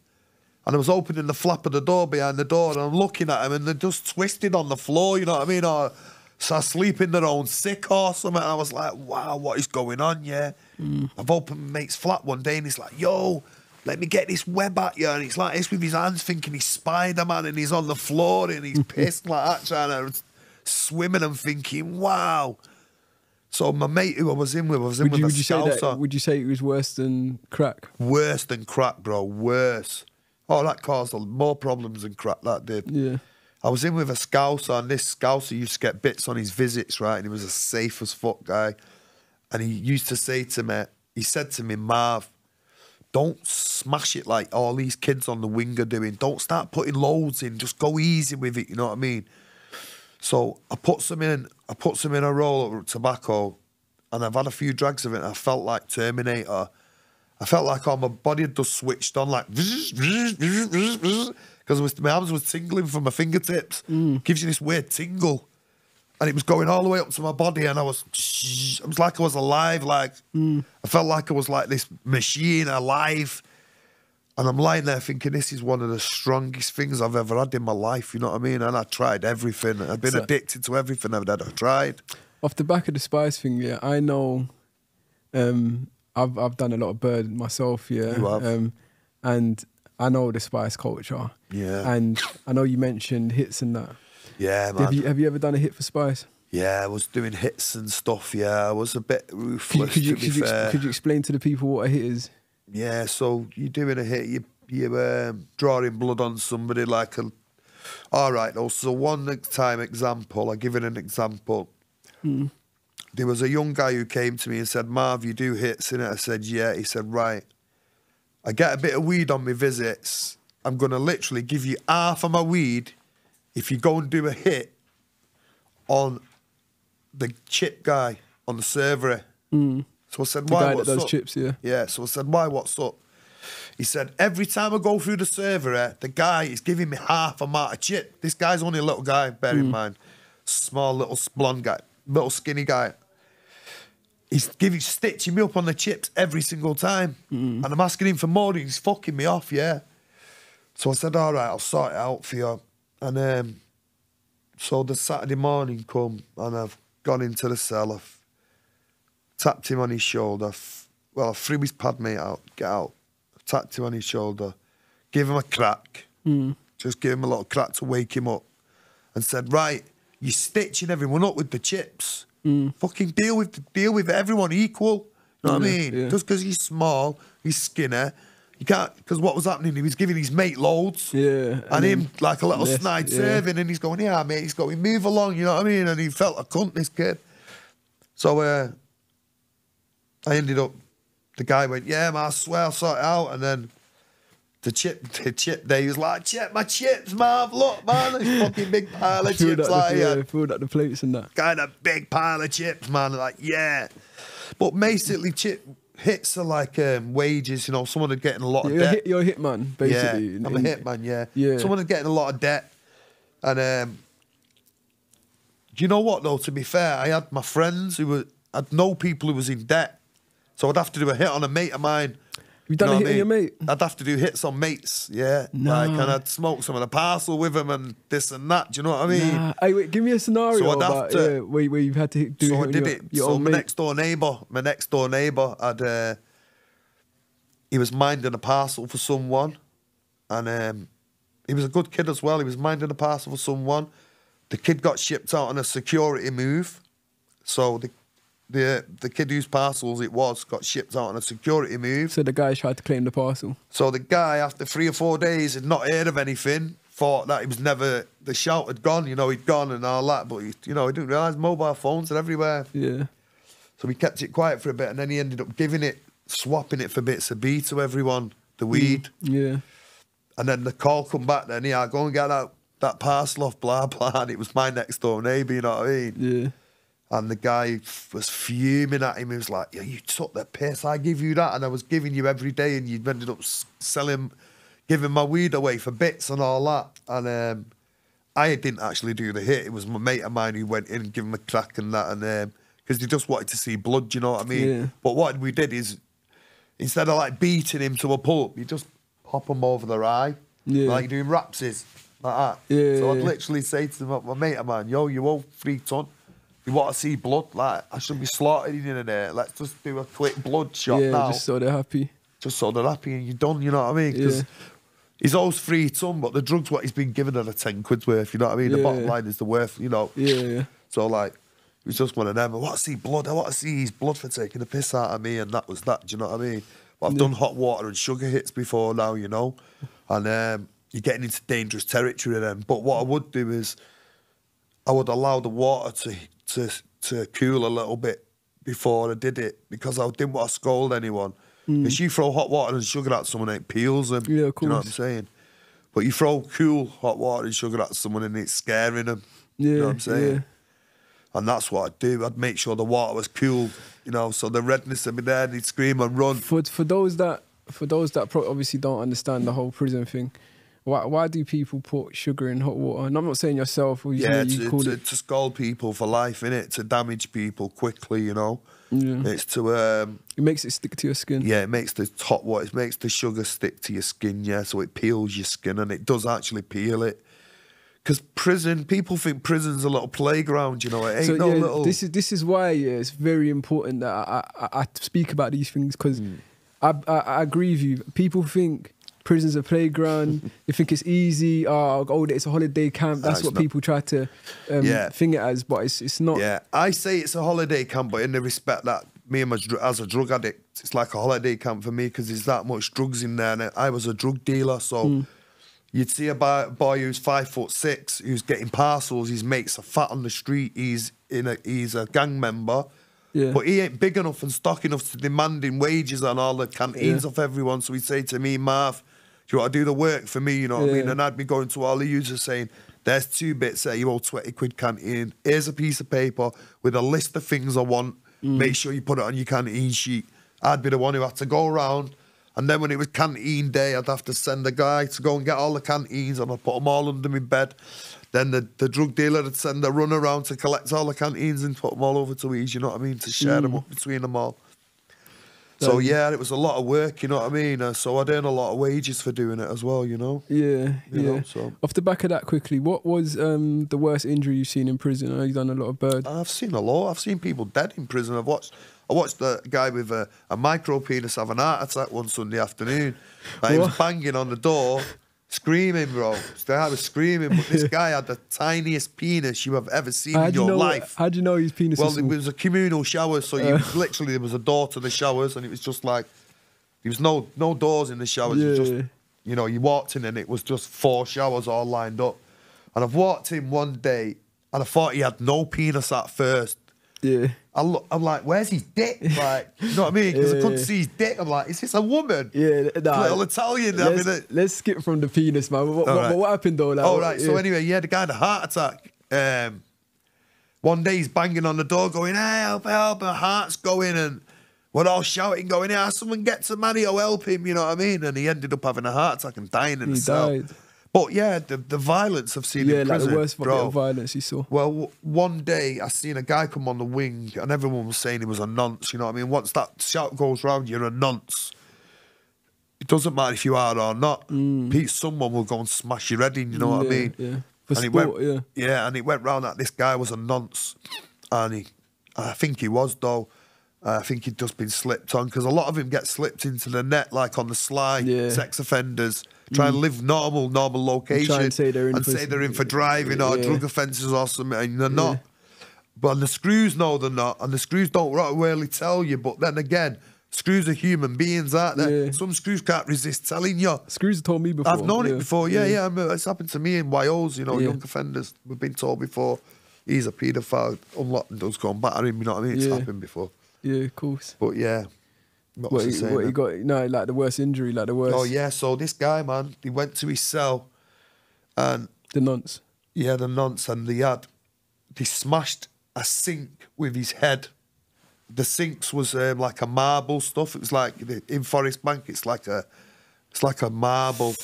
And I was opening the flap of the door behind the door and I'm looking at them and they're just twisted on the floor, you know what I mean? Or so I sleep in their own sick or something. And I was like, wow, what is going on, yeah?
Mm.
I've opened my mate's flat one day and he's like, yo, let me get this web at you. And he's like this with his hands thinking he's Spider-Man and he's on the floor and he's pissed like that trying to swim and I'm thinking, wow. So my mate who I was in with, I was in
Would
with
you,
a
would you say
scouser
that? Would you say it was worse than crack?
worse than crack, bro. Worse. Oh, that caused more problems than crack. That did.
Yeah.
I was in with a scouser, and this scouser used to get bits on his visits, right? And he was a safe as fuck guy. And he used to say to me, he said to me, Marv, don't smash it like all these kids on the wing are doing. Don't start putting loads in. Just go easy with it. You know what I mean? So I put some in. I put some in a roll of tobacco, and I've had a few drags of it. And I felt like Terminator. I felt like all my body had just switched on, like because my arms were tingling from my fingertips. Mm. Gives you this weird tingle, and it was going all the way up to my body, and I was, it was like I was alive. Like mm. I felt like I was like this machine alive. And I'm lying there thinking this is one of the strongest things I've ever had in my life. You know what I mean? And I tried everything. I've been
So-
addicted to everything I've ever tried.
Off the back of the spice thing, yeah, I know. Um, I've I've done a lot of bird myself, yeah.
You have?
Um, and I know the spice culture.
Yeah.
And I know you mentioned hits and that.
Yeah, man.
Have you have you ever done a hit for Spice?
yeah, I was doing hits and stuff. Yeah, I was a bit
Could you,
ruthless
could you, could you, could you explain to the people what a hit is?
Yeah, so you're doing a hit, you you um, drawing blood on somebody like a. All right, also one time example, I give it an example. There was a young guy who came to me and said, "Marv, you do hits in it." I said, "Yeah." He said, "Right, I get a bit of weed on my visits. I'm gonna literally give you half of my weed if you go and do a hit on the chip guy on the server." So I said,
The
"Why? what's up?"
chips, yeah.
Yeah, so I said, why, what's up? He said, every time I go through the server, eh, the guy is giving me half a amount of chip. This guy's only a little guy, bear
Mm.
in mind. Small, little blonde guy, little skinny guy. He's giving, stitching me up on the chips every single time.
Mm.
And I'm asking him for more, and he's fucking me off, yeah. So I said, all right, I'll sort it out for you. And um, so the Saturday morning come, and I've gone into the cell. I've tapped him on his shoulder. Well, I threw his pad mate out, get out. Tapped him on his shoulder, give him a crack, just give him a little crack to wake him up, and said, "Right, you're stitching everyone up with the chips. Fucking deal with deal with everyone equal. You know what I mean?
yeah.
Just because he's small, he's skinny." You can't, because what was happening, he was giving his mate loads.
Yeah,
And,
and
him, like a little
left,
snide
yeah.
serving, and he's going, Yeah, mate, he's going, Move along, you know what I mean? And he felt a cunt, this kid. So uh, I ended up, the guy went, Yeah, man, I swear I'll sort it out. And then the chip, the chip day, he was like, Chip, my chips, man, look, man, this fucking big pile of chips. Like, yeah,
filled up the plates and that.
kind of big pile of chips, man. Like, yeah. But basically, chip hits are like um, wages, you know, someone are getting a lot of
You're a,
debt.
hit, you're a hitman, basically.
Yeah, I'm a hitman. Yeah,
Yeah.
Someone is getting a lot of debt, and um, do you know what though? To be fair, I had my friends who were, I'd know people who was in debt, so I'd have to do a hit on a mate of mine.
You done
know
a hit on your mate?
I'd have to do hits on mates, yeah.
Nah.
Like, and I'd smoke some of the parcel with them and this and that. Do you know what I mean?
Nah. Hey, wait, give me a scenario
So I'd have
about
to-
yeah, where, where you've had to do
so I did
your,
it.
your
so my
mate.
next door neighbour, my next door neighbour had uh, he was minding a parcel for someone, and um, he was a good kid as well. He was minding a parcel for someone. The kid got shipped out on a security move, so the the the kid whose parcels it was got shipped out on a security move.
So the guy tried to claim the parcel.
So the guy, after three or four days, had not heard of anything. Thought that he was never the shout had gone. You know, he'd gone and all that, but he, you know, he didn't realise mobile phones are everywhere.
Yeah.
So we kept it quiet for a bit, and then he ended up giving it, swapping it for bits of B to everyone, the mm. weed.
Yeah.
And then the call come back. Then yeah, go and get that that parcel off, blah blah. And it was my next door neighbour. You know what I mean?
Yeah.
And the guy was fuming at him. He was like, "Yeah, you took the piss. I give you that, and I was giving you every day, and you ended up selling, giving my weed away for bits and all that." And um, I didn't actually do the hit. It was my mate of mine who went in and gave him a crack and that, and because they just wanted to see blood. You know what I mean?
Yeah.
But what we did is, instead of like beating him to a pulp, you just pop him over the eye,
Yeah.
like doing rapses like that.
Yeah,
So I'd literally say to them, my mate of mine, yo, you owe three ton. You want to see blood? Like I should be slaughtered in there. Let's just do a quick blood shot
yeah,
now,
just so they're happy.
just so they're happy and you're done. You know what I mean? Because
Yeah.
he's owes three ton, but the drugs what he's been given are a ten quid's worth. You know what I mean?
Yeah.
The bottom line is the worth. You know.
Yeah, yeah.
So like, it was just one of them. I want to see blood. I want to see his blood for taking the piss out of me, and that was that. Do you know what I mean? But I've done hot water and sugar hits before now, you know, and um, you're getting into dangerous territory then. But what I would do is, I would allow the water to to to cool a little bit before I did it because I didn't want to scold anyone. Because you throw hot water and sugar at someone, it peels them.
Mm. Yeah, of
Do you know what I'm saying? But you throw cool hot water and sugar at someone and it's scaring them.
Yeah.
you know what I'm saying?
yeah.
And that's what I'd do. I'd make sure the water was cool, you know, so the redness would be there and he'd scream and run.
For for those that for those that pro- obviously don't understand the whole prison thing, why why do people put sugar in hot water? And I'm not saying yourself or you,
Yeah,
you
to, to,
it.
to scald people for life, innit? To damage people quickly, you know.
Yeah.
It's to, um,
It makes it stick to your skin.
yeah, it makes the hot water, it makes the sugar stick to your skin, yeah, so it peels your skin and it does actually peel it. because prison, people think prison's a little playground. You know, it ain't
so
no
yeah,
little.
this is this is why yeah, it's very important that I, I, I speak about these things because
Mm.
I, I I agree with you. People think prison's a playground. you think it's easy. Oh, oh, it's a holiday camp. That's
it's
what
not.
people try to um,
Yeah.
think it as, but it's it's not.
Yeah, I say it's a holiday camp, but in the respect that me and my, as a drug addict, it's like a holiday camp for me because there's that much drugs in there. And I was a drug dealer, so
Hmm.
you'd see a boy, boy who's five foot six who's getting parcels. His mates are fat on the street. He's in a he's a gang member.
Yeah.
But he ain't big enough and stock enough to demanding wages on all the canteens
Yeah.
off everyone. So he'd say to me, Marv, do you want to do the work for me? You know what I mean? And I'd be going to all the users saying, there's two bits there, you owe 20 quid canteen. Here's a piece of paper with a list of things I want.
Mm.
Make sure you put it on your canteen sheet. I'd be the one who had to go around. And then when it was canteen day, I'd have to send a guy to go and get all the canteens and I'd put them all under my bed. Then the, the drug dealer would send a run around to collect all the canteens and put them all over to ease, you know what I mean? To share them up between them all. So yeah, it was a lot of work, you know what I mean? Uh, so I'd earn a lot of wages for doing it as well, you know?
Yeah,
You
yeah.
know, so-
Off the back of that, quickly, what was um, the worst injury you've seen in prison? I know you've done a lot of bird.
I've seen a lot. I've seen people dead in prison. I've watched. I watched a guy with a, a micro penis have an heart attack one Sunday afternoon. Like, he was banging on the door, screaming, bro. Guy was screaming, but this guy had the tiniest penis you have ever seen in your
know?
life.
How do you know his penis
Well,
was
it was a communal shower, so you
Uh.
literally there was a door to the showers, and it was just like there was no no doors in the showers. It was
Yeah.
just you know you walked in and it was just four showers all lined up. And I've walked in one day and I thought he had no penis at first.
Yeah.
I look, I'm like, where's his dick? Like, you know what I mean? Because I couldn't see his dick. I'm like, is this a woman?
Yeah, nah,
Little Italian. I
Let's,
mean, it-
let's skip from the penis, man. What, what,
right.
what happened though? Like,
Oh
what-
right. So anyway, yeah, the guy had a heart attack. Um, one day he's banging on the door, going, "Hey, help, help!" My heart's going, and we're all shouting, going, "Yeah, someone get some money or help him." You know what I mean? And he ended up having a heart attack and dying in
He
the cell.
died.
But yeah, the the violence I've seen
yeah,
in
like
prison,
the worst bit
bro.
of violence you saw.
Well, w- one day I seen a guy come on the wing, and everyone was saying he was a nonce. You know what I mean? Once that shout goes round, you're a nonce. It doesn't matter if you are or not. Pete, someone will go and smash your head in. You know what I
Mm.
Mean?
yeah. For
and it
sport,
went,
yeah.
and it went round that this guy was a nonce, and he, I think he was though. I think he'd just been slipped on because a lot of him get slipped into the net, like on the sly.
Yeah. Mm.
Sex offenders try and live normal, normal location,
say they're in
and
for
say they're in for driving or
Yeah.
drug offences or something, and they're not. But the screws know they're not, and the screws don't really tell you. But then again, screws are human beings, aren't they?
Yeah.
Some screws can't resist telling you.
Screws have told me before.
I've known it before. Yeah, yeah. Mean, it's happened to me in Wales. You know,
Yeah.
young offenders. We've been told before. He's a paedophile. Unlocked and does go and batter him. You know what I mean? It's
Yeah.
happened before.
Yeah, of course.
But yeah. What,
What, he, what he got? No, like the worst injury, like the worst.
Oh yeah. So this guy, man, he went to his cell, and
The nonce.
yeah, the nonce, and they had they smashed a sink with his head. The sinks was um, like a marble stuff. It was like in Forest Bank. It's like a, it's like a marble.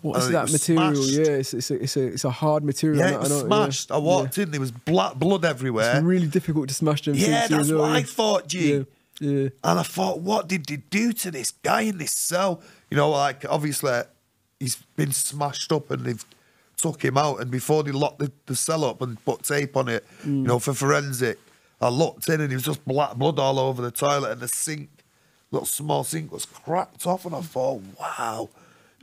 What's that material?
smashed.
Yeah, it's, it's, a, it's, a, it's a hard material.
Yeah,
I
it was
I know,
smashed.
yeah.
I walked in, there was black blood everywhere.
It's really difficult to smash them.
yeah, that's what. I thought, G.
Yeah, yeah.
And I thought, what did they do to this guy in this cell? You know, like obviously he's been smashed up and they've took him out. And before they locked the, the cell up and put tape on it, you
Mm.
know, for forensic, I looked in and there was just black blood all over the toilet and the sink, little small sink was cracked off. And I thought, wow.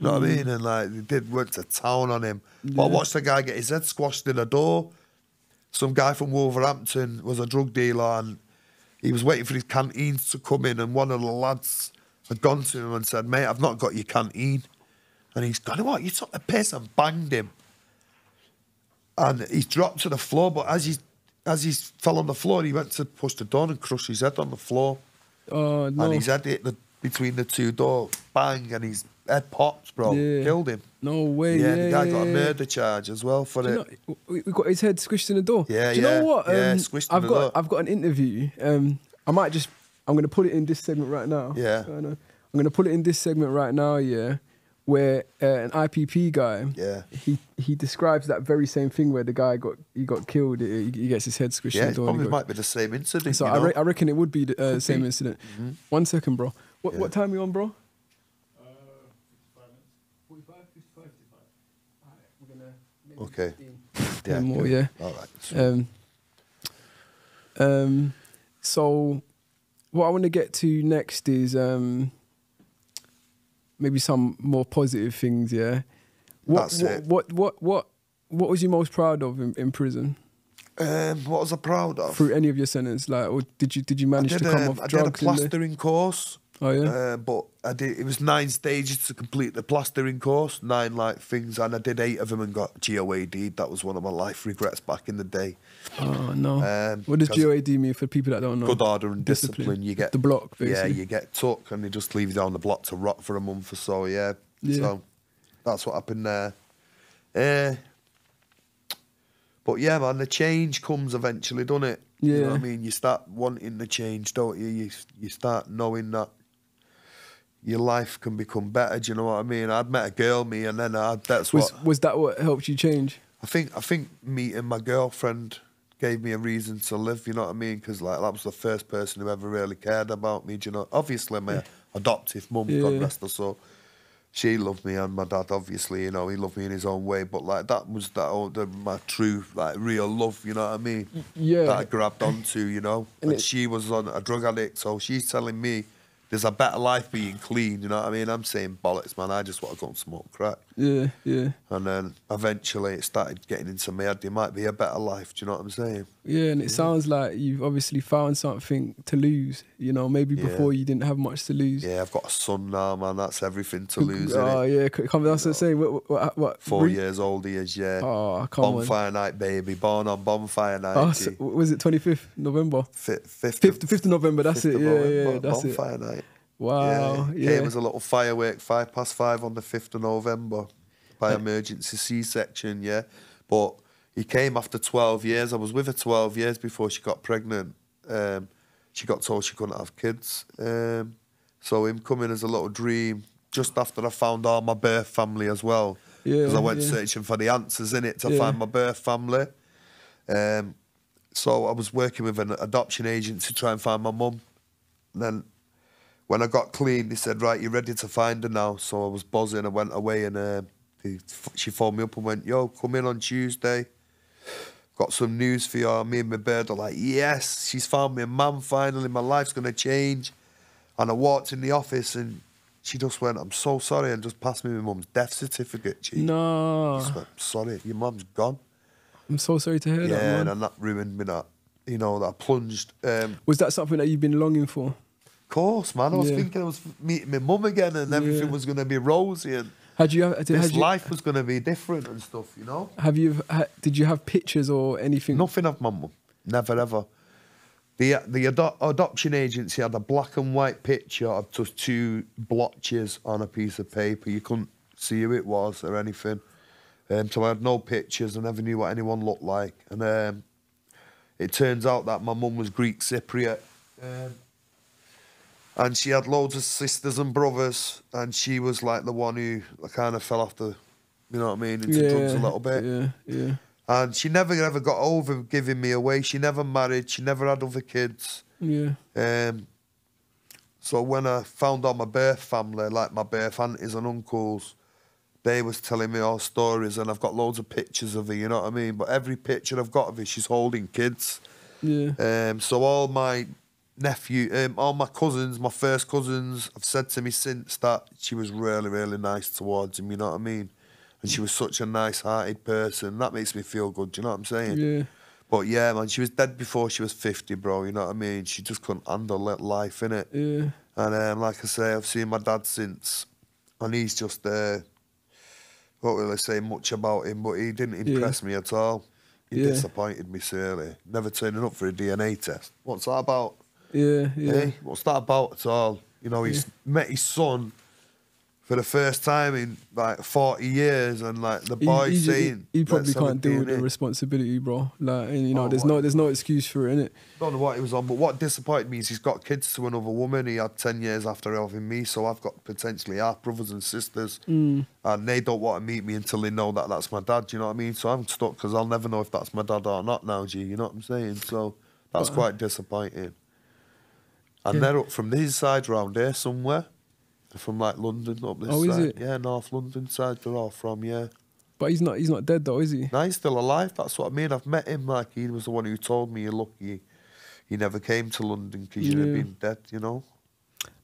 You know what I mean? And like they did went to town on him. But I
Mm.
Watched the guy get his head squashed in a door. Some guy from Wolverhampton was a drug dealer and he was waiting for his canteens to come in, and one of the lads had gone to him and said, "Mate, I've not got your canteen." And he's gone, "What? You took the piss?" and banged him. And he dropped to the floor, but as he as he fell on the floor, he went to push the door and crush his head on the floor,
Oh no.
and his head hit the, between the two doors, bang, and his head popped, bro,
Yeah.
killed him.
no way.
Yeah,
Yeah,
the guy
yeah,
got a murder charge as well for
Do you
it.
know, we got his head squished in the door.
Yeah,
Do you
yeah,
know what?
yeah,
Um,
squished in
I've
the
got
door.
I've got an interview. Um, I might just I'm gonna put it in this segment right now.
Yeah.
I'm gonna put it in this segment right now. Yeah, where uh, an IPP guy.
Yeah.
He he describes that very same thing where the guy got he got killed. He, he gets his head squished
Yeah,
in the door.
probably
got-
might be the same incident.
so I, re- I reckon it would be the uh, same
be.
incident. One second, bro. What what time are you on, bro?
Uh, 55 minutes.
45, 55, 55. Alright, we're
Okay.
Ten more, yeah.
All right.
Um, um, so what I want to get to next is um, maybe some more positive things. Yeah. What
That's
what,
it.
what what what what was you most proud of in, in prison
um, what was I proud of?
through any of your sentence? Like, or did you did you manage
did,
to come
um,
off
I did a
drugs? in
plastering course.
Oh yeah.
Uh, but I did. It was nine stages to complete the plastering course, nine like things, and I did eight of them and got GOAD. That was one of my life regrets back in the day.
oh no.
Um,
what does GOAD mean for people that don't know?
Good order and discipline. You get
the block.
yeah, you get took, and they just leave you down the block to rot for a month or so. Yeah,
Yeah.
so that's what happened there. Uh, but yeah, man, the change comes eventually, doesn't it? You know
Yeah.
what I mean? You start wanting the change, don't you? You you start knowing that your life can become better. Do you know what I mean? I'd met a girl, me, and then I, that's
was
what
was that what helped you change?
I think. I think meeting my girlfriend gave me a reason to live. You know what I mean? Because like that was the first person who ever really cared about me. Do you know? Obviously, my adoptive mum, God
Yeah.
rest her soul, she loved me, and my dad, obviously, you know, he loved me in his own way. But like that was that all the, my true like real love. You know what I mean?
Yeah.
That I grabbed onto. You know,
And
and,
it-
she was on a drug addict, so she's telling me. There's a better life being clean, you know what I mean? I'm saying bollocks, man. I just want to go and smoke crack.
Yeah, yeah,
And then eventually it started getting into me. There might be a better life. Do you know what I'm saying?
Yeah. And it sounds like you've obviously found something to lose. You know, maybe
Yeah.
before you didn't have much to lose.
Yeah, I've got a son now, man. That's everything to lose.
Oh yeah, come that's what I'm saying. What, what, what
Four
re-
years old he is, yeah.
Oh come on.
bonfire night, baby. Born on bonfire night.
Oh, so, was it 25th November?
Fifth, fifth,
Fifth,
of-
November. That's
fifth
it. Yeah,
November,
yeah, that's it.
bonfire night.
Wow.
Yeah,
Yeah.
Came as a little firework, five past five on the 5th of November by emergency C section, yeah. But he came after 12 years. I was with her 12 years before she got pregnant. Um, she got told she couldn't have kids. Um, so him coming as a little dream just after I found all my birth family as well.
Yeah,
Because I went
yeah.
searching for the answers in it to
Yeah.
find my birth family. Um, so I was working with an adoption agent to try and find my mum. Then when I got clean, they said, "Right, you're ready to find her now." So I was buzzing. I went away, and uh, they, she phoned me up and went, "Yo, come in on Tuesday. Got some news for you." Me and my bird are like, "Yes, she's found me a man finally. My life's gonna change." And I walked in the office, and she just went, "I'm so sorry," and just passed me my mum's death certificate. She
No,
just went, "Sorry, your mum's gone."
I'm so sorry to hear that.
yeah, and that ruined me. That you know, that I plunged. Um,
Was that something that you've been longing for?
course, man. I was
Yeah.
thinking I was meeting my mum again, and everything
Yeah.
was going to be rosy, and
Had you had,
this
had you,
life was going to be different and stuff. You know,
have you ha, did you have pictures or anything?
nothing of my mum, never ever. The the ado- adoption agency had a black and white picture of just two blotches on a piece of paper. You couldn't see who it was or anything. Um, so I had no pictures. I never knew what anyone looked like. And um, it turns out that my mum was Greek Cypriot. Um, and she had loads of sisters and brothers. And she was like the one who kind of fell off the, you know what I mean, into drugs a little bit.
Yeah, yeah.
And she never ever got over giving me away. She never married. She never had other kids.
Yeah.
Um, so when I found out my birth family, like my birth aunties and uncles, they was telling me all stories, and I've got loads of pictures of her. You know what I mean? But every picture I've got of her, she's holding kids.
Yeah.
Um, so all my nephew, um, all my cousins, my first cousins, have said to me since that she was really, really nice towards him. You know what I mean? And she was such a nice-hearted person. That makes me feel good. Do you know what I'm saying?
Yeah.
But yeah, man, she was dead before she was 50, bro. You know what I mean? She just couldn't handle li- life, innit?
Yeah.
And um, like I say, I've seen my dad since, and he's just, uh, won't really say much about him, but he didn't
Yeah.
impress me at all. He
Yeah.
disappointed me sorely. Never turning up for a DNA test. What's that about?
Yeah. Yeah.
Eh? What's that about at all? You know, he's met his son for the first time in like 40 years, and like the
He-
boy
he, ju- he-
saying,
he, probably
"Let's have a
can't deal with the
DNA."
responsibility, bro. Like, and, you know,
Oh,
there's
what?
no, there's no excuse for it, innit?
don't know what he was on, but what disappointed me is he's got kids to another woman. He had 10 years after having me, so I've got potentially half brothers and sisters,
Mm.
and they don't want to meet me until they know that that's my dad. Do you know what I mean? So I'm stuck because I'll never know if that's my dad or not now, G. You know what I'm saying? So that's
Uh,
quite disappointing. And
Yeah.
they're up from this side round here somewhere. They're from like London up this
Oh, is
side.
it?
Yeah, North London side they're all from, yeah.
But he's not. He's not dead though, is he?
Now he's still alive. That's what I mean. I've met him. Like he was the one who told me, "You're lucky he never came to London because you'd have been dead." You know.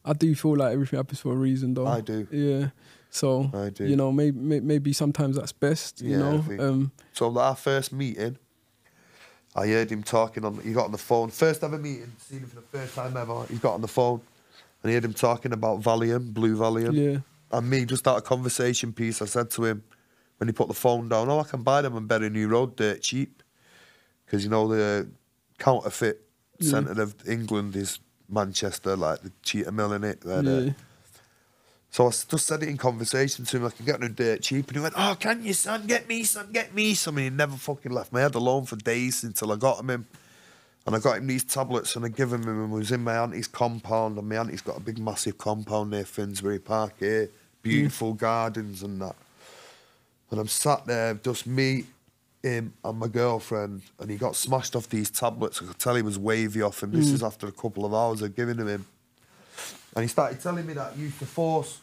I do feel like everything happens for a reason, though.
I do.
Yeah. So
I do.
you know, maybe maybe sometimes that's best. You
Yeah, I
know. Um.
So our first meeting, I heard him talking on. He got on the phone. First ever meeting, seen him for the first time ever. He got on the phone, and he heard him talking about Valium, Blue Valium.
Yeah.
And me, just out of conversation piece, I said to him when he put the phone down, "Oh, I can buy them on Bury New Road dirt cheap, because you know the counterfeit
Yeah.
centre of England is Manchester, like the Cheetham Hill in it. They're
Yeah.
So I just said it in conversation to him, like, I can get no dirt cheap. And he went, Oh, can you, son? Get me some, get me some. And he never fucking left my head alone for days until I got him him. And I got him these tablets and I give him him and was in my auntie's compound. And my auntie's got a big, massive compound near Finsbury Park here. Beautiful gardens and that. And I'm sat there, just me, him, and my girlfriend. And he got smashed off these tablets. I could tell he was wavy off him. This hmm. is after a couple of hours of giving him him. And he started telling me that he used to force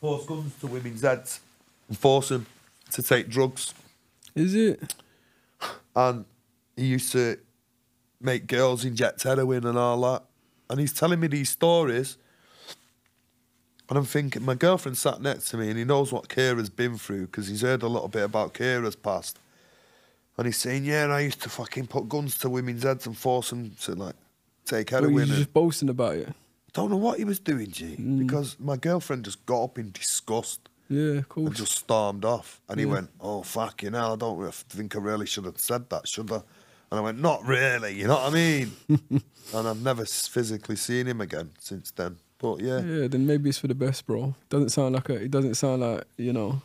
force guns to women's heads and force them to take drugs.
Is it?
And he used to make girls inject heroin and all that. And he's telling me these stories. And I'm thinking, my girlfriend sat next to me and he knows what Kira's been through because he's heard a little bit about Kira's past. And he's saying, yeah, I used to fucking put guns to women's heads and force them to like take
Or
heroin.
he's
and-
just boasting about it.
don't know what he was doing, G,
Mm.
because my girlfriend just got up in disgust
Yeah, cool.
and just stormed off. And he
Yeah.
went, "Oh fucking hell! I don't think I really should have said that, should I?" And I went, "Not really, you know what I mean?" and I've never physically seen him again since then. But yeah, yeah,
Yeah, then maybe it's for the best, bro. Doesn't sound like a. It doesn't sound like you know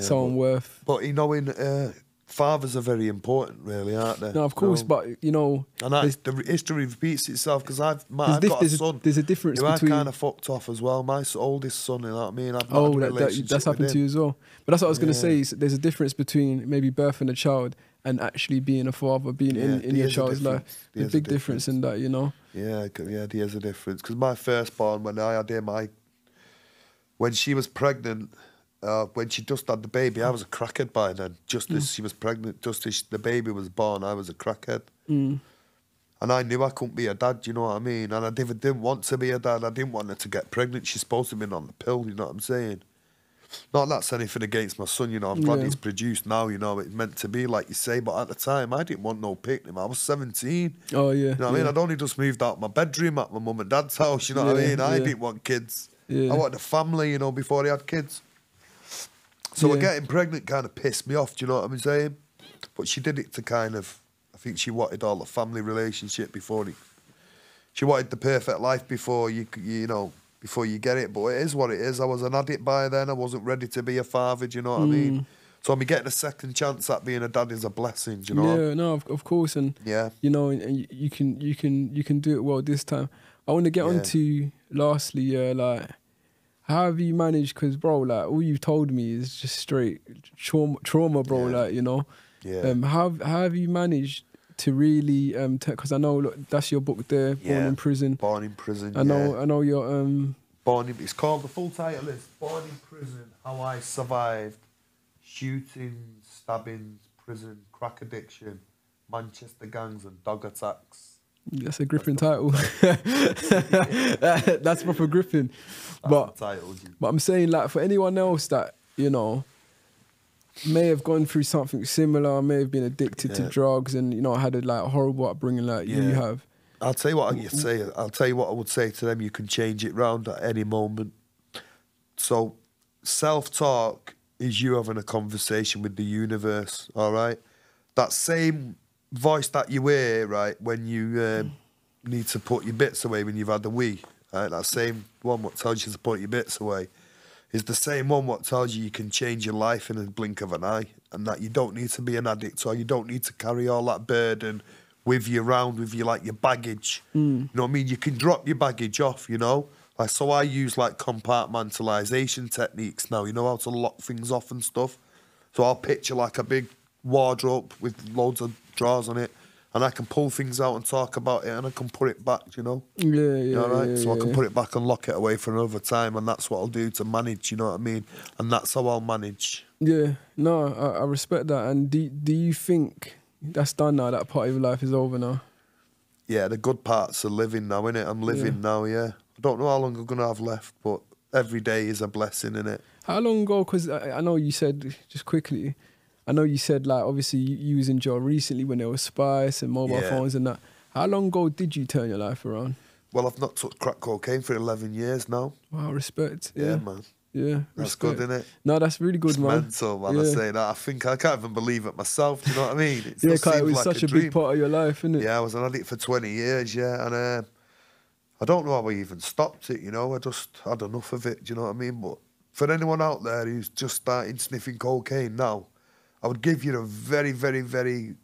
someone
but,
worth.
but you know, in uh, fathers are very important, really, aren't they?
No, of course,
You know?
but you know,
And that, the history repeats itself because I've, my,
there's,
I've
dif-
got a
there's, a,
son.
there's a difference
I
between.
kind of fucked off as well. My oldest son, you know what I mean? I've
Oh, that, that, that's happened to you as well. But that's what I was going to say. Is there's a difference between maybe birthing a child and actually being a father, being in,
Yeah,
in
there
your
a
child's life.
difference.
A
a
big difference in that, you know.
Yeah, yeah, there's a difference. Because my firstborn, when I had him, I, when she was pregnant, uh, when she just had the baby, I was a crackhead by then. Just as she was pregnant, just as the baby was born, I was a crackhead.
Mm.
And I knew I couldn't be a dad, you know what I mean? And I didn't, didn't want to be a dad. I didn't want her to get pregnant. She's supposed to have been on the pill, you know what I'm saying? Not that's anything against my son, you know. I'm glad
Yeah.
he's produced now, you know. It's meant to be, like you say. But at the time, I didn't want no picnic. I was 17.
Oh yeah.
You know what I mean? I'd only just moved out of my bedroom at my mum and dad's house, you know what I mean? I
yeah.
didn't want kids.
Yeah.
I wanted a family, you know, before I had kids. So
Yeah.
getting pregnant kind of pissed me off, do you know what I'm saying? But she did it to kind of, I think she wanted all the family relationship before it. She wanted the perfect life before you, you know, before you get it. But it is what it is. I was an addict by then. I wasn't ready to be a father, do you know what I hmm. mean? So me getting a second chance at being a dad is a blessing, do you know?
Yeah, no, of, of course, and
Yeah.
you know, and, and you- can you can you can do it well this time. I want to get
Yeah.
on to lastly, yeah, like how have you managed? Because bro, like all you've told me is just straight trauma, trauma, bro.
Yeah.
Like you know,
Yeah.
um, how how have you managed to really um? Because I know look, that's your book there, Born in Prison.
Born in prison.
I know
yeah.
I know your um.
Born in, it's called the full title is Born in Prison: How I Survived Shootings, Stabbings, Prison, Crack Addiction, Manchester Gangs, and Dog Attacks.
That's a gripping title. that's proper gripping.
That's
But
title.
But I'm saying, like, for anyone else that, you know, may have gone through something similar, may have been addicted to drugs and, you know, had a like horrible upbringing like you have.
I'll tell you what I say. I'll tell you what I would say to them. You can change it round at any moment. So, self-talk is you having a conversation with the universe. All right, that same voice that you hear, right, when you um, need to put your bits away when you've had the wee. Right, that same one what tells you to put your bits away is the same one what tells you you can change your life in a blink of an eye, and that you don't need to be an addict or you don't need to carry all that burden with you around with you like your baggage. You know what I mean? You can drop your baggage off. You know, like so I use like compartmentalization techniques now. You know how to lock things off and stuff. So I'll picture like a big wardrobe with loads of drawers on it, and I can pull things out and talk about it, and I can put it back. You know.
Yeah, yeah,
You know, right?
yeah,
so I can
yeah.
put it back and lock it away for another time, and that's what I'll do to manage. You know what I mean? And that's how I'll manage.
Yeah, no, I, I respect that. And do do you think that's done now? That part of your life is over now.
Yeah, the good parts are living now, innit? I'm living now. Yeah, I don't know how long I'm gonna have left, but every day is a blessing, innit?
How long ago? Because I, I know you said just quickly. I know you said like obviously you, you was in jail recently when there was spice and mobile
Yeah.
phones and that. How long ago did you turn your life around?
Well, I've not took crack cocaine for 11 years now.
Wow, respect.
Yeah,
Yeah,
man.
yeah,
That's
respect.
good, innit?
No, that's really good,
It's
man.
mental, man. I
Yeah.
say that. I think I can't even believe it myself. Do you know what I mean? It
Yeah, it was
like
such a,
dream.
big part of your life, isn't it?
Yeah, I was an addict for 20 years, yeah, and uh, I don't know how I even stopped it, you know. I just had enough of it, do you know what I mean? But for anyone out there who's just starting sniffing cocaine now, I would give you a very, very, very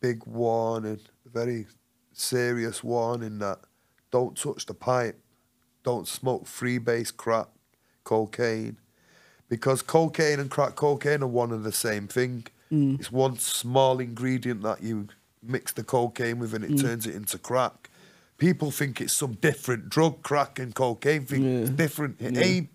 big warning, a very serious warning that don't touch the pipe, don't smoke freebase crack, cocaine, because cocaine and crack cocaine are one and the same thing.
Mm.
It's one small ingredient that you mix the cocaine with and it
Mm.
turns it into crack. People think it's some different drug, crack and cocaine. Think it's different. It
Yeah.
ain't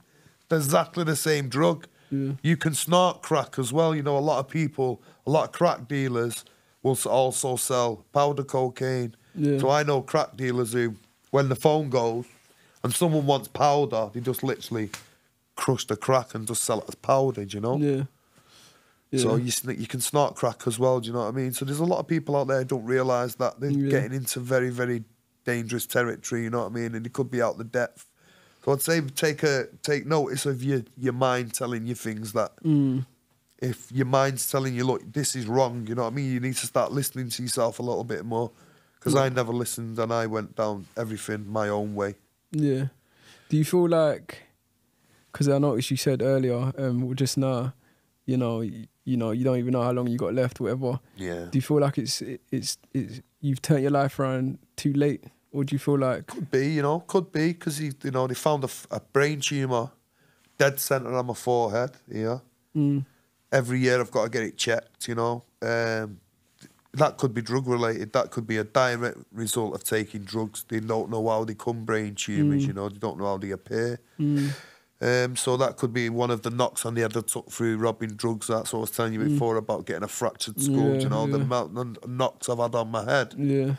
exactly the same drug.
Yeah.
You can snort crack as well. You know, a lot of people, a lot of crack dealers will also sell powder cocaine.
Yeah.
So I know crack dealers who, when the phone goes and someone wants powder, they just literally crush the crack and just sell it as powder, do you know?
Yeah. yeah.
So you you can snort crack as well. Do you know what I mean? So there's a lot of people out there who don't realise that they're
Yeah.
getting into very very dangerous territory. You know what I mean? And it could be out the depth. So I'd say take a take notice of your your mind telling you things that
Mm.
if your mind's telling you look this is wrong. You know what I mean? You need to start listening to yourself a little bit more. Because I never listened and I went down everything my own way.
Yeah. Do you feel like, because I noticed you said earlier, um, just now, you know, you, you know, you don't even know how long you got left, whatever.
Yeah.
Do you feel like it's it's it's you've turned your life around too late, or do you feel like
Could be, you know, could be because he, you know they found a, a brain tumor, dead center on my forehead. Yeah,
mm,
every year I've got to get it checked. You know, um, that could be drug related. That could be a direct result of taking drugs. They don't know how they come brain tumors.
Mm.
You know, they don't know how they appear.
mm,
Um, so that could be one of the knocks on the head I took through robbing drugs. That's what I was telling you before about getting a fractured skull.
Mm. Yeah,
you know, the
yeah.
amount of knocks I've had on my head.
yeah,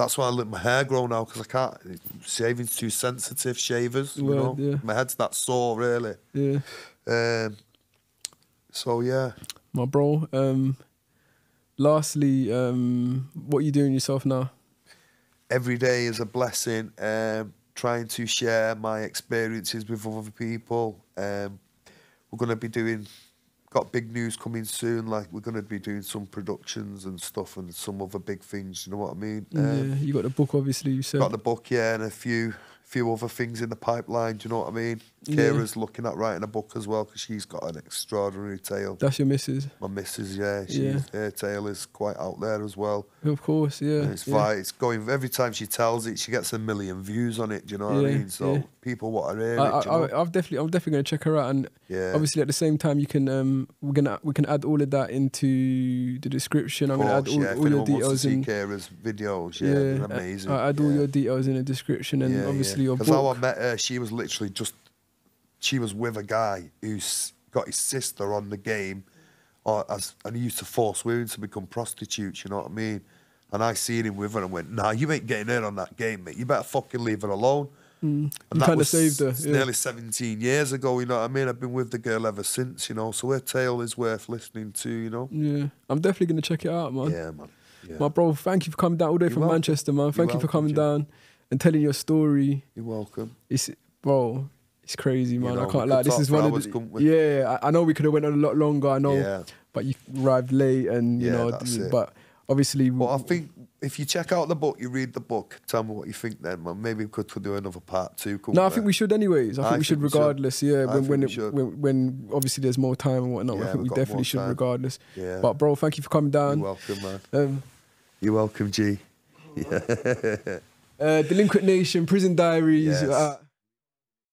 That's why I let my hair grow now because I can't. Shaving's too sensitive. Shavers, you
Word,
know.
yeah.
My head's that sore, really.
yeah,
Um, so yeah,
my bro. Um, lastly, um, what are you doing yourself now?
every day is a blessing. Um, trying to share my experiences with other people. Um, we're going to be doing. Got big news coming soon. Like we're going to be doing some productions and stuff and some other big things. You know what I mean? Um,
yeah, you got the book, obviously. You said.
Got the book, yeah, and a few few other things in the pipeline. Do you know what I mean?
Yeah.
Kira's looking at writing a book as well because she's got an extraordinary tale.
That's your missus,
My missus, yeah,
Yeah.
her tale is quite out there as well.
of course. Yeah,
And it's
yeah.
vi- it's going every time she tells it, she gets a million views on it. Do you know what I mean? So
yeah.
people want to hear
I,
it.
I, I, I've definitely, I'm definitely gonna check her out, and
yeah,
obviously at the same time, you can, um, we're gonna, we can add all of that into the description. I'm gonna add all,
yeah,
all your
to
details
see
in.
Kira's videos, yeah, amazing.
I add all your details in the description, and
Yeah,
obviously your
Because how I met her, she was literally just, she was with a guy who's got his sister on the game, or as and he used to force women to become prostitutes. You know what I mean? And I seen him with her and went, "Nah, you ain't getting her on that game, mate. You better fucking leave her alone."
Mm.
And
You
that
kind of
was
saved her. Yeah.
nearly 17 years ago. You know what I mean? I've been with the girl ever since. You know, so her tale is worth listening to. You know?
yeah, I'm definitely gonna check it out, man.
Yeah, man. Yeah.
My bro, thank you for coming down all the way
You're
from
welcome.
Manchester, man. Thank you for
welcome,
coming
Jim.
down and telling your story.
You're welcome.
It's bro, it's crazy, man.
know,
I can't lie. This is one of the, yeah. I, I know we could have went on a lot longer. I know,
Yeah.
but you arrived late, and you
Yeah,
know,
that's it.
but obviously,
But I think if you check out the book, you read the book, tell me what you think then, man. Maybe we could do another part two.
No, I think we should anyways. I think
I
we should
think we should.
regardless. Yeah, when when, it, when when obviously there's more time and whatnot.
Yeah, I
think we definitely should regardless.
Yeah.
But bro, thank you for coming down.
You're welcome, man.
Um,
You're welcome, G.
uh, Delinquent Nation, Prison Diaries.
Yes.
Uh,